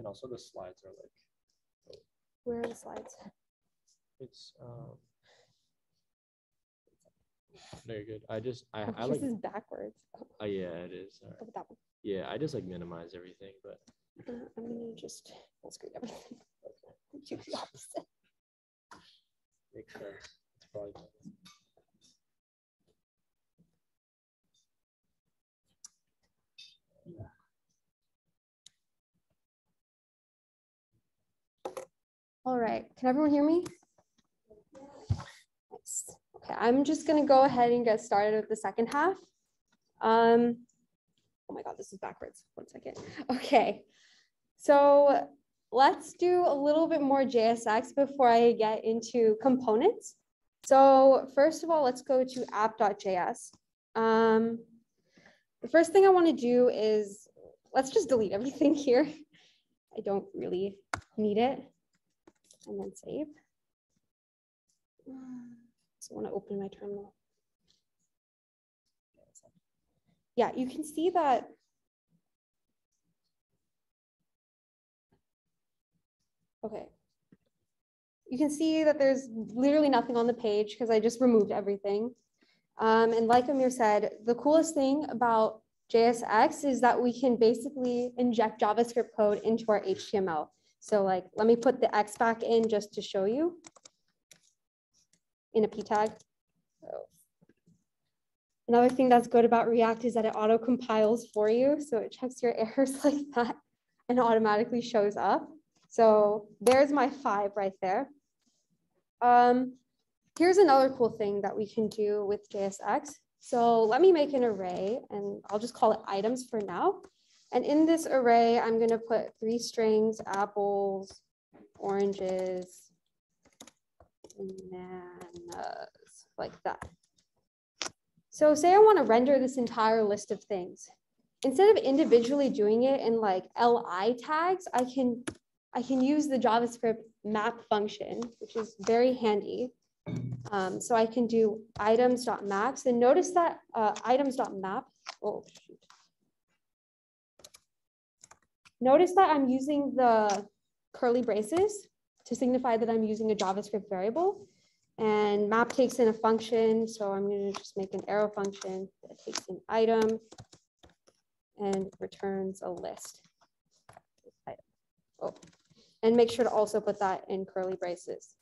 And also the slides are like, Where are the slides? it's, um. No, you're good. I just, I, Oh, I this like, is backwards. Oh, oh, yeah, it is. All right. look at that one. Yeah, I just like minimize everything, but Uh, I'm gonna just full screen everything. Do the opposite. makes sense. It's probably. better. All right, can everyone hear me? Okay, I'm just gonna go ahead and get started with the second half. Um, oh my God, this is backwards. One second. Okay, so let's do a little bit more JSX before I get into components. So first of all, let's go to app.js. Um, the first thing I want to do is let's just delete everything here. I don't really need it and then save. So I want to open my terminal. Yeah, you can see that. Okay. You can see that there's literally nothing on the page because I just removed everything. Um, and like Amir said, the coolest thing about JSX is that we can basically inject JavaScript code into our HTML. So like, let me put the X back in just to show you in a p tag. So Another thing that's good about React is that it auto compiles for you. So it checks your errors like that and automatically shows up. So there's my five right there. Um, here's another cool thing that we can do with JSX. So let me make an array and I'll just call it items for now. And in this array, I'm going to put three strings, apples, oranges, bananas, like that. So say I want to render this entire list of things. Instead of individually doing it in like li tags, I can, I can use the JavaScript map function, which is very handy. Um, so I can do items.maps and notice that uh, items.map, oh shoot. Notice that I'm using the curly braces to signify that I'm using a JavaScript variable. And map takes in a function, so I'm going to just make an arrow function that takes an item and returns a list. Oh, and make sure to also put that in curly braces.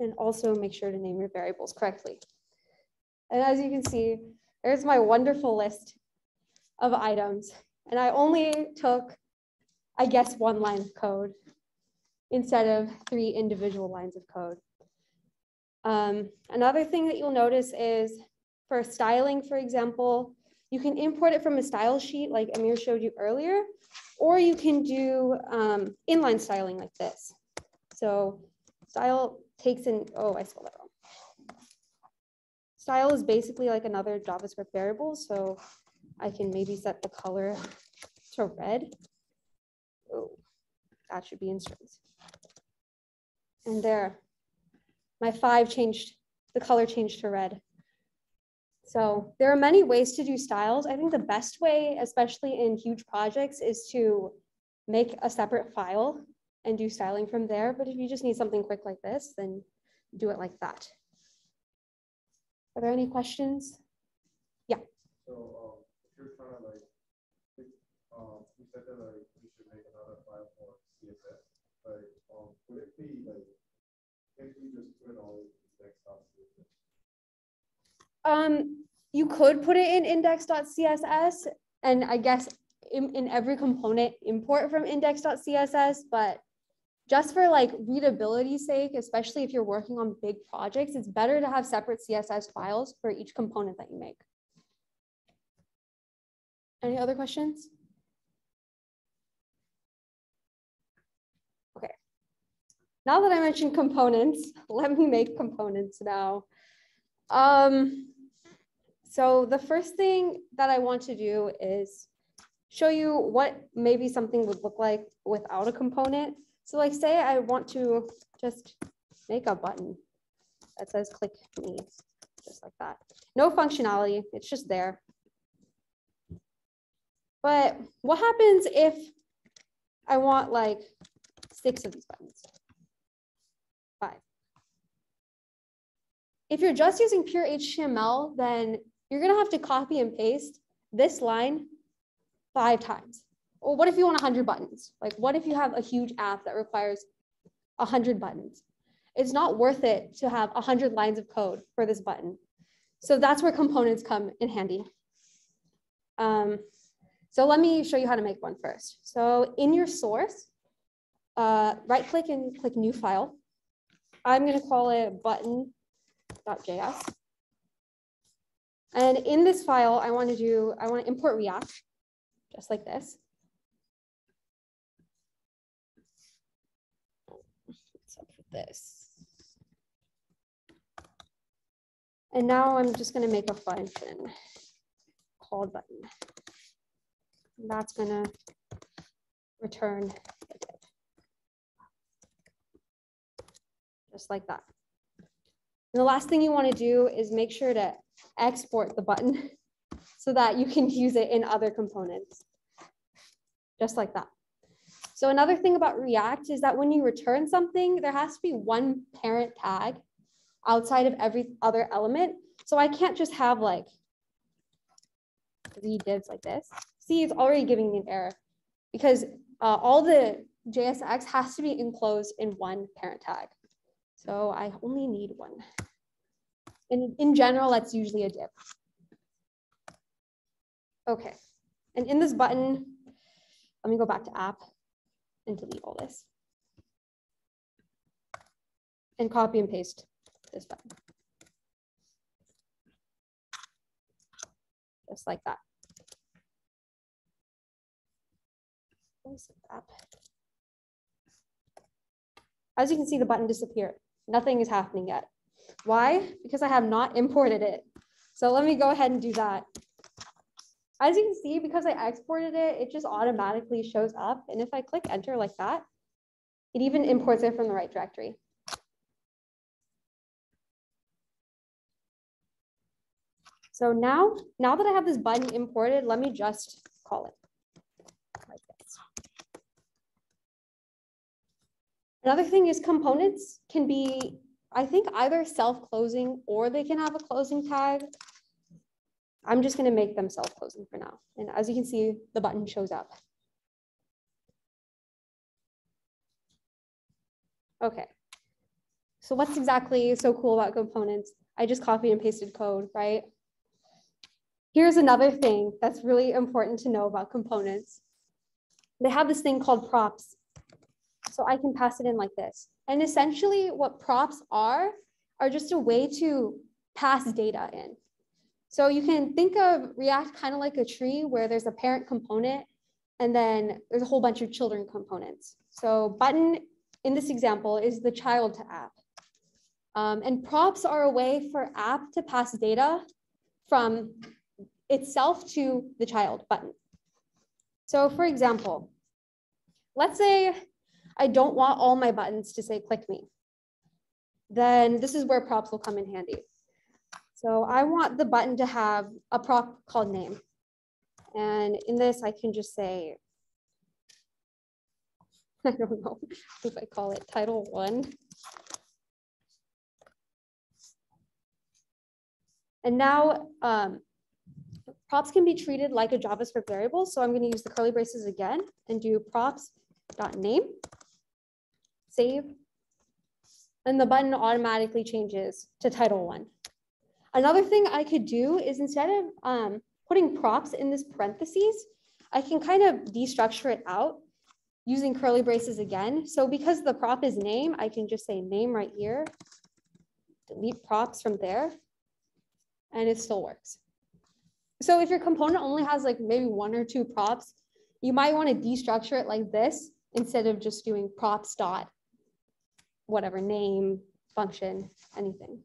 And also make sure to name your variables correctly. And as you can see, there's my wonderful list of items. And I only took, I guess, one line of code instead of three individual lines of code. Um, another thing that you'll notice is for styling, for example, you can import it from a style sheet like Amir showed you earlier, or you can do um, inline styling like this. So style takes in, oh, I spelled that wrong. Style is basically like another JavaScript variable. So I can maybe set the color to red. Oh, that should be in strings. And there, my five changed, the color changed to red. So there are many ways to do styles. I think the best way, especially in huge projects, is to make a separate file and do styling from there. But if you just need something quick like this, then do it like that. Are there any questions? So, um, if you're trying to like, think, um, you said that like, we should make another file for CSS, um, would it be like, if we just put all? Um, you could put it in index.css and I guess in, in every component import from index.css, but just for like readability sake, especially if you're working on big projects, it's better to have separate CSS files for each component that you make. Any other questions? Okay. Now that I mentioned components, let me make components now. Um, so the first thing that I want to do is show you what maybe something would look like without a component. So like say I want to just make a button that says click me, just like that. No functionality, it's just there. But what happens if I want like six of these buttons? Five. If you're just using pure HTML, then you're gonna have to copy and paste this line five times. Or what if you want 100 buttons? Like what if you have a huge app that requires 100 buttons? It's not worth it to have 100 lines of code for this button. So that's where components come in handy. Um, so let me show you how to make one first. So in your source, uh, right click and click new file. I'm gonna call it button.js. And in this file, I want to do, I want to import React, just like this. What's up with this? And now I'm just going to make a function called button. And that's going to return. Just like that. And the last thing you want to do is make sure to export the button so that you can use it in other components, just like that. So another thing about React is that when you return something, there has to be one parent tag outside of every other element. So I can't just have like z divs like this. See, it's already giving me an error because uh, all the JSX has to be enclosed in one parent tag. So I only need one. In, in general, that's usually a div. Okay, and in this button, let me go back to app and delete all this. And copy and paste this button. Just like that. As you can see, the button disappeared. Nothing is happening yet. Why? Because I have not imported it. So let me go ahead and do that. As you can see, because I exported it, it just automatically shows up. And if I click enter like that, it even imports it from the right directory. So now, now that I have this button imported, let me just call it like this. Another thing is components can be I think either self-closing or they can have a closing tag. I'm just gonna make them self-closing for now. And as you can see, the button shows up. Okay. So what's exactly so cool about components? I just copied and pasted code, right? Here's another thing that's really important to know about components. They have this thing called props. So I can pass it in like this. And essentially what props are, are just a way to pass data in. So you can think of React kind of like a tree where there's a parent component and then there's a whole bunch of children components. So button in this example is the child to app. Um, and props are a way for app to pass data from itself to the child button. So for example, let's say I don't want all my buttons to say click me. Then this is where props will come in handy. So I want the button to have a prop called name. And in this, I can just say, I don't know if I call it title one. And now, um, props can be treated like a JavaScript variable. So I'm going to use the curly braces again and do props dot name, save, and the button automatically changes to title one. Another thing I could do is instead of um, putting props in this parentheses, I can kind of destructure it out using curly braces again. So because the prop is name, I can just say name right here, delete props from there, and it still works. So if your component only has like maybe one or two props, you might want to destructure it like this instead of just doing props dot whatever name, function, anything.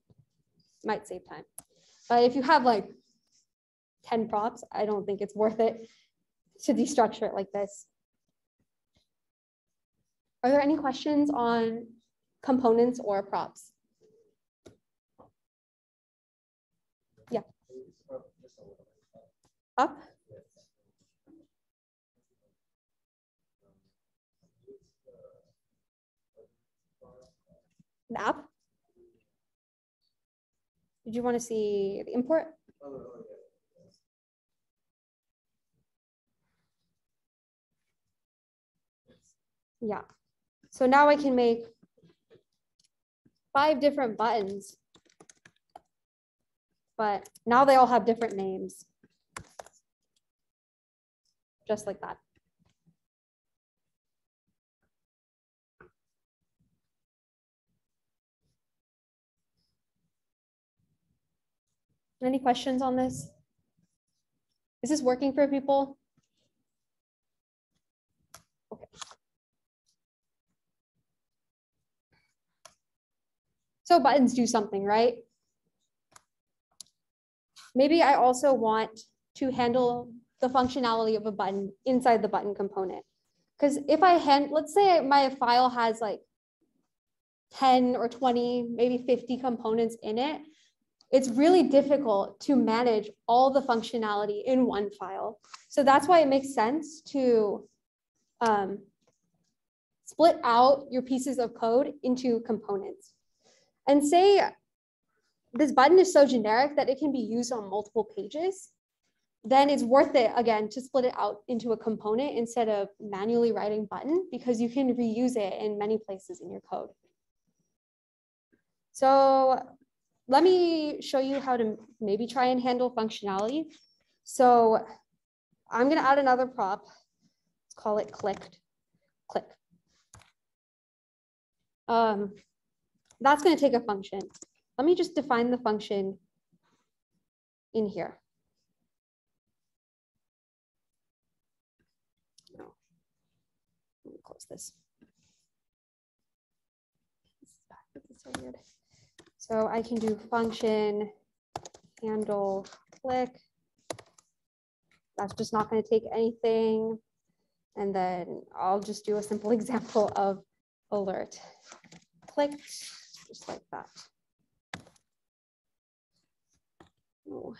Might save time. But if you have like 10 props, I don't think it's worth it to destructure it like this. Are there any questions on components or props? Yeah. Up? The app? Did you want to see the import? Yeah. So now I can make five different buttons. But now they all have different names. Just like that. Any questions on this? Is this working for people? Okay. So buttons do something, right? Maybe I also want to handle the functionality of a button inside the button component. Because if I hand, let's say my file has like 10 or 20, maybe 50 components in it, it's really difficult to manage all the functionality in one file. So that's why it makes sense to um, split out your pieces of code into components. And say this button is so generic that it can be used on multiple pages, then it's worth it again to split it out into a component instead of manually writing button because you can reuse it in many places in your code. So let me show you how to maybe try and handle functionality. So I'm gonna add another prop. Let's call it clicked, click. Um, that's gonna take a function. Let me just define the function in here. No. Let me close this. This is so weird. So I can do function handle click. That's just not going to take anything. And then I'll just do a simple example of alert. Clicked, just like that. Oh,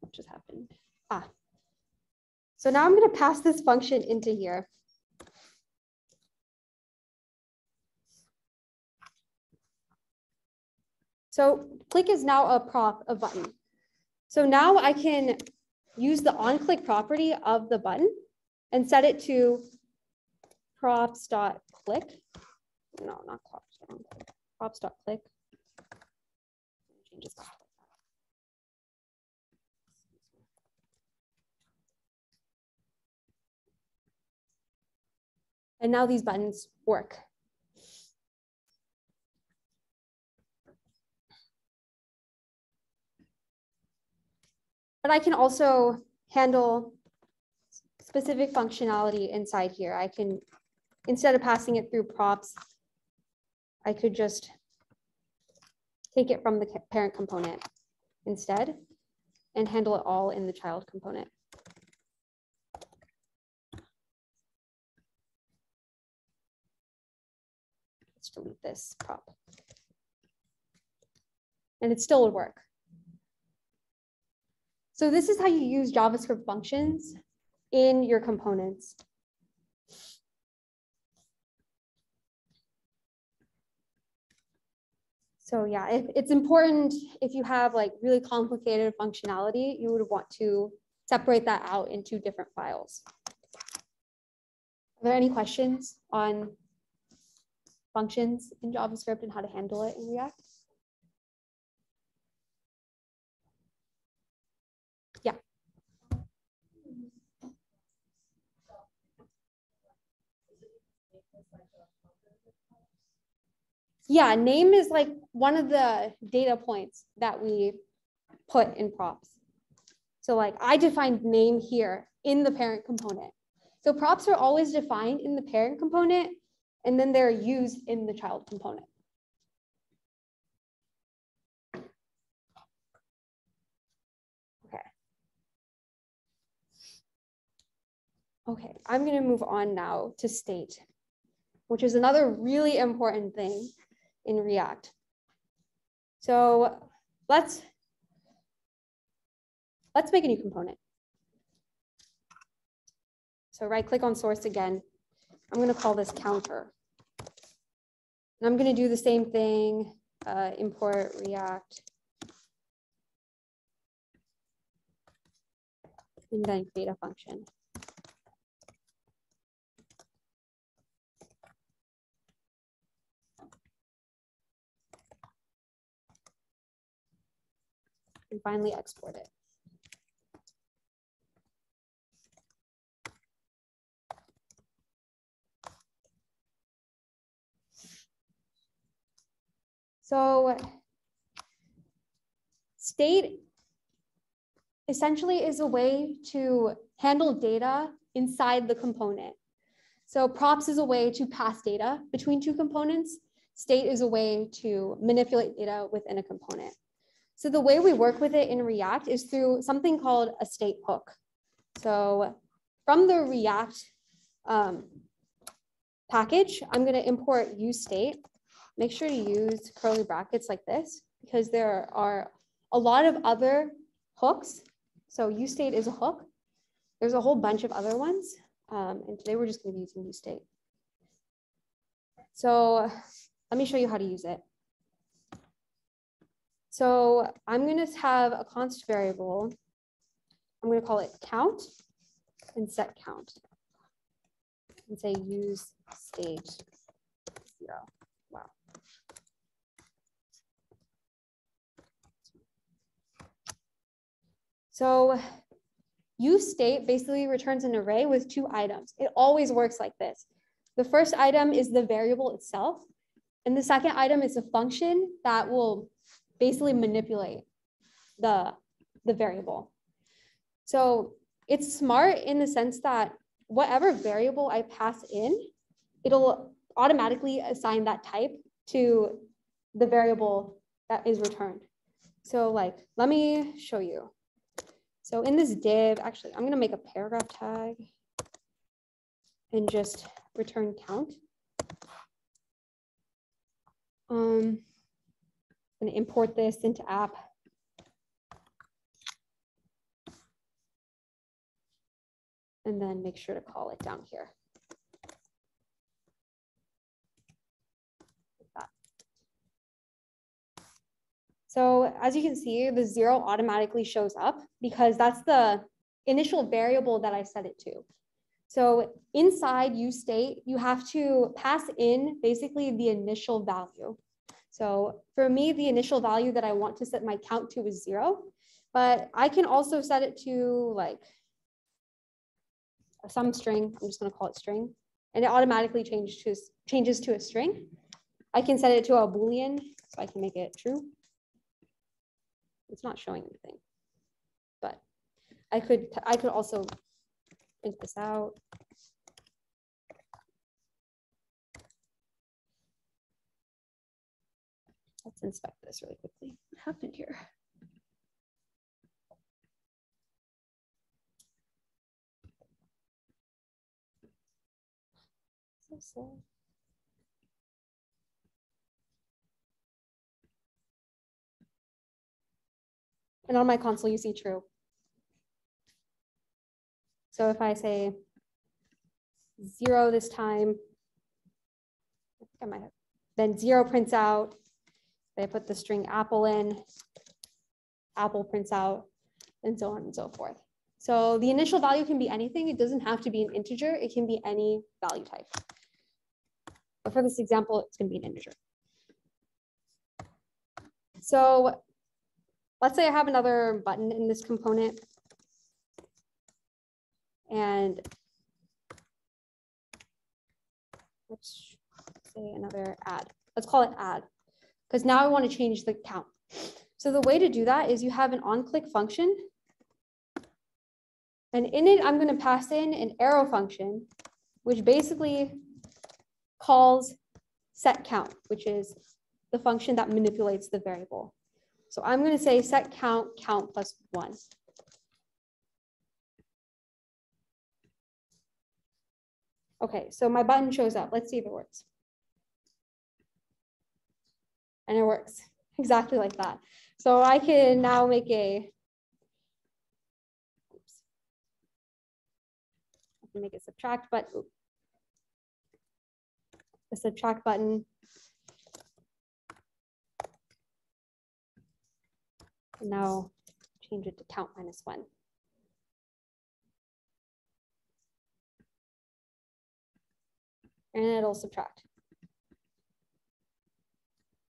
what just happened? Ah. So now I'm going to pass this function into here. So click is now a prop, a button. So now I can use the on click property of the button and set it to props dot click. No, not props. Props dot click. Changes And now these buttons work. But I can also handle specific functionality inside here. I can, instead of passing it through props, I could just take it from the parent component instead and handle it all in the child component. Let's delete this prop. And it still would work. So this is how you use JavaScript functions in your components. So yeah, it's important if you have like really complicated functionality, you would want to separate that out into different files. Are there any questions on functions in JavaScript and how to handle it in React? Yeah. Yeah, name is like one of the data points that we put in props. So like I defined name here in the parent component. So props are always defined in the parent component and then they're used in the child component. Okay. Okay, I'm gonna move on now to state, which is another really important thing in React. So let's, let's make a new component. So right click on source again. I'm going to call this counter. And I'm going to do the same thing, uh, import React. And then create a function. And finally export it. So state essentially is a way to handle data inside the component. So props is a way to pass data between two components. State is a way to manipulate data within a component. So the way we work with it in React is through something called a state hook. So from the React um, package, I'm going to import use state make sure to use curly brackets like this because there are a lot of other hooks. So useState is a hook. There's a whole bunch of other ones. Um, and today we're just going to be using useState. So let me show you how to use it. So I'm going to have a const variable. I'm going to call it count and set count and say use state zero. So use state basically returns an array with two items. It always works like this. The first item is the variable itself. And the second item is a function that will basically manipulate the, the variable. So it's smart in the sense that whatever variable I pass in, it'll automatically assign that type to the variable that is returned. So like, let me show you. So in this div, actually, I'm going to make a paragraph tag and just return count. Um, going to import this into app. And then make sure to call it down here. So as you can see, the zero automatically shows up because that's the initial variable that I set it to. So inside use state, you have to pass in basically the initial value. So for me, the initial value that I want to set my count to is zero, but I can also set it to like some string. I'm just gonna call it string, and it automatically changes to, changes to a string. I can set it to a Boolean, so I can make it true. It's not showing anything, but I could, I could also print this out. Let's inspect this really quickly. What happened here? So slow. And on my console, you see true. So if I say zero this time, I might have, then zero prints out. They put the string apple in, apple prints out, and so on and so forth. So the initial value can be anything. It doesn't have to be an integer. It can be any value type. But for this example, it's going to be an integer. So let's say I have another button in this component. And let's say another add. Let's call it add, because now I want to change the count. So the way to do that is you have an on-click function. And in it, I'm going to pass in an arrow function, which basically calls set count, which is the function that manipulates the variable. So I'm going to say set count count plus one. Okay, so my button shows up. Let's see if it works. And it works exactly like that. So I can now make a, oops. I can make a subtract, but the subtract button. And now change it to count minus one. And it'll subtract.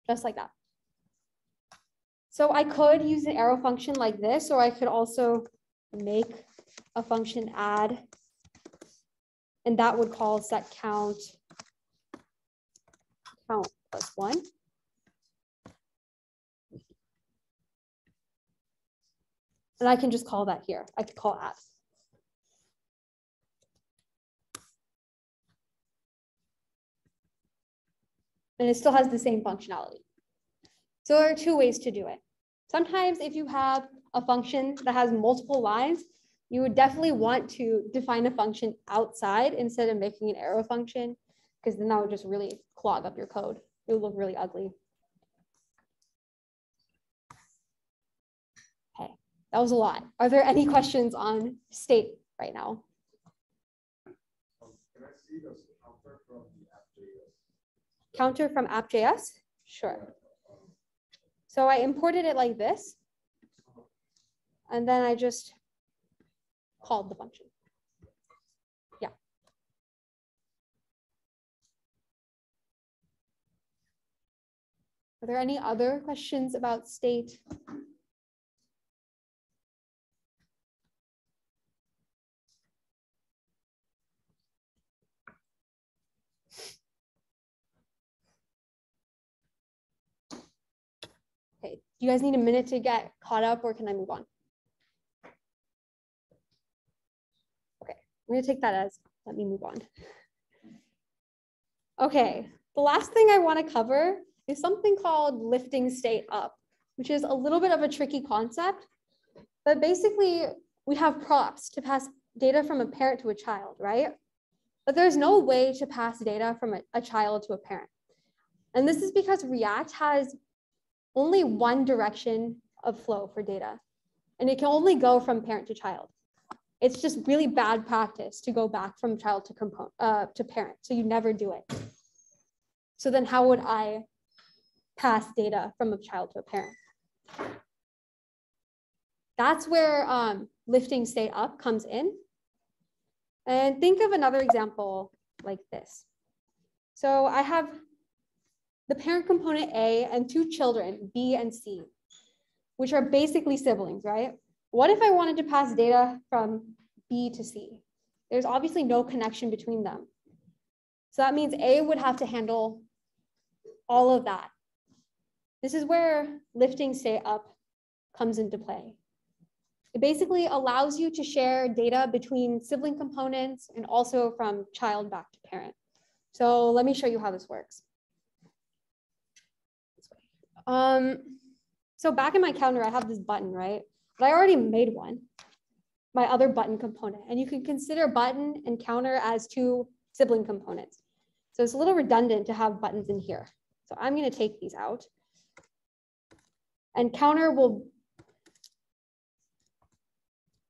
Just like that. So I could use an arrow function like this, or I could also make a function add, and that would call set count count plus one. And I can just call that here. I could call add. And it still has the same functionality. So there are two ways to do it. Sometimes if you have a function that has multiple lines, you would definitely want to define a function outside instead of making an arrow function, because then that would just really clog up your code. It would look really ugly. Okay, that was a lot. Are there any questions on state right now? Um, Can I see the counter from the app.js? Counter from app.js? Sure. So I imported it like this. And then I just called the function. Yeah. Are there any other questions about state? Okay, do you guys need a minute to get caught up or can I move on? Okay, I'm gonna take that as, let me move on. Okay, the last thing I wanna cover is something called lifting state up, which is a little bit of a tricky concept. But basically, we have props to pass data from a parent to a child, right? But there's no way to pass data from a, a child to a parent. And this is because React has only one direction of flow for data. And it can only go from parent to child. It's just really bad practice to go back from child to component uh, to parent. So you never do it. So then how would I pass data from a child to a parent? That's where um, lifting state up comes in. And think of another example like this. So I have the parent component A and two children, B and C, which are basically siblings, right? What if I wanted to pass data from B to C? There's obviously no connection between them. So that means A would have to handle all of that. This is where lifting state up comes into play. It basically allows you to share data between sibling components and also from child back to parent. So let me show you how this works. Um, so back in my counter, I have this button, right? But I already made one, my other button component. And you can consider button and counter as two sibling components. So it's a little redundant to have buttons in here. So I'm gonna take these out. And counter will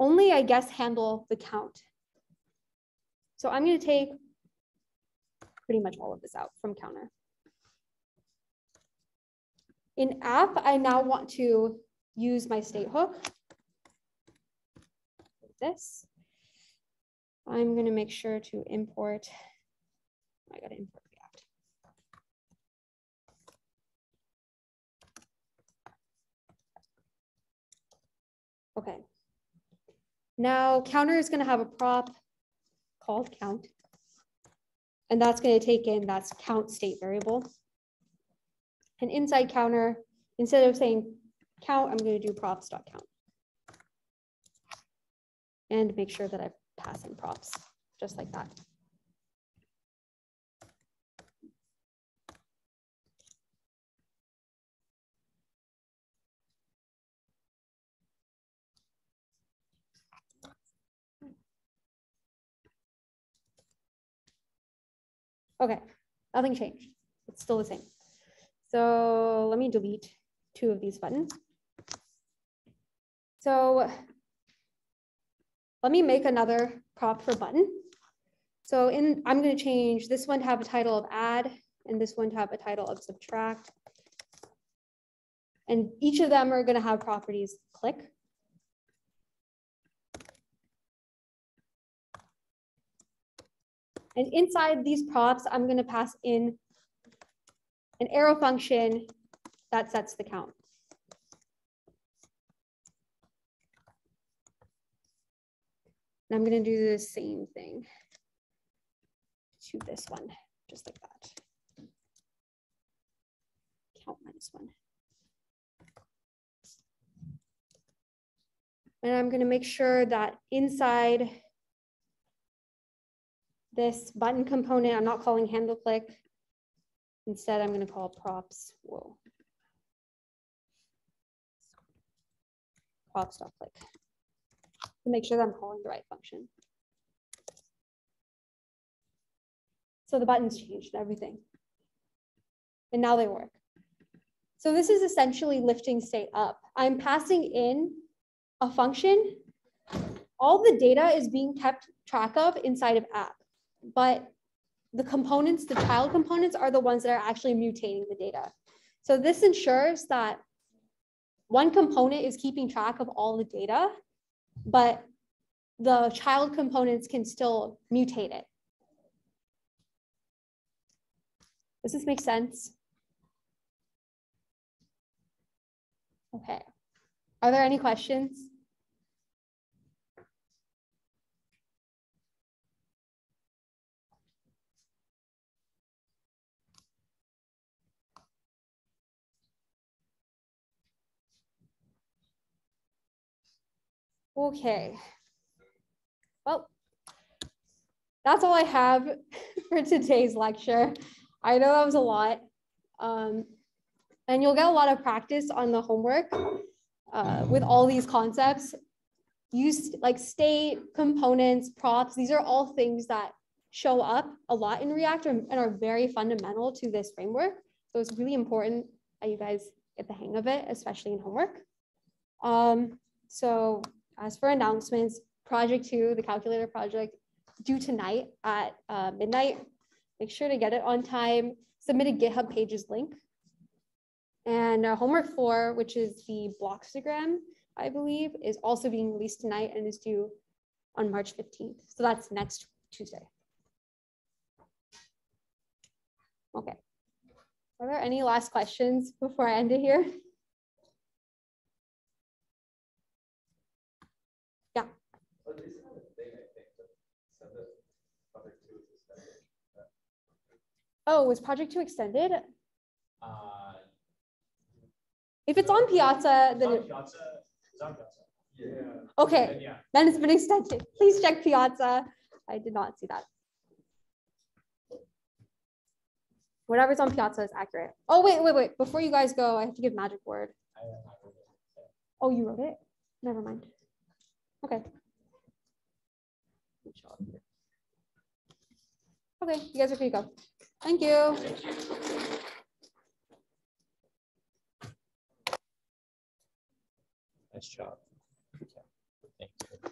only, I guess, handle the count. So I'm gonna take pretty much all of this out from counter. In app, I now want to use my state hook. Like this. I'm gonna make sure to import, oh I gotta import React. Okay. Now counter is gonna have a prop called count. And that's gonna take in, that's count state variable. And inside counter, instead of saying count, I'm gonna do props dot count. And make sure that I pass in props, just like that. Okay, nothing changed. It's still the same. So let me delete two of these buttons. So let me make another prop for button. So in, I'm going to change this one to have a title of add and this one to have a title of subtract. And each of them are going to have properties click. And inside these props, I'm going to pass in an arrow function that sets the count. And I'm going to do the same thing to this one, just like that. Count minus one. And I'm going to make sure that inside this button component, I'm not calling handle click. Instead, I'm going to call props. Whoa. Props dot click to make sure that I'm calling the right function. So the buttons changed and everything. And now they work. So this is essentially lifting state up. I'm passing in a function. All the data is being kept track of inside of app, but the components, the child components are the ones that are actually mutating the data. So this ensures that one component is keeping track of all the data but the child components can still mutate it. Does this make sense? Okay. Are there any questions? Okay. Well, that's all I have for today's lecture. I know that was a lot. Um, and you'll get a lot of practice on the homework uh, with all these concepts. Use like state, components, props. These are all things that show up a lot in React and are very fundamental to this framework. So it's really important that you guys get the hang of it, especially in homework. Um, so as for announcements, project two, the calculator project, due tonight at uh, midnight. Make sure to get it on time. Submit a GitHub pages link. And homework four, which is the Blockstagram, I believe, is also being released tonight and is due on March 15th. So that's next Tuesday. Okay. Are there any last questions before I end it here? Oh, was project two extended? Uh, If it's on Piazza, it's then, on it- Piazza, it's on Piazza. Yeah. okay, And yeah, then it's been extended. Please check Piazza. I did not see that. Whatever's on Piazza is accurate. Oh, wait, wait, wait. Before you guys go, I have to give magic word. I have not heard it. Oh, you wrote it? Never mind. Okay. Okay, you guys are free to go. Thank you. Nice job. Thank you.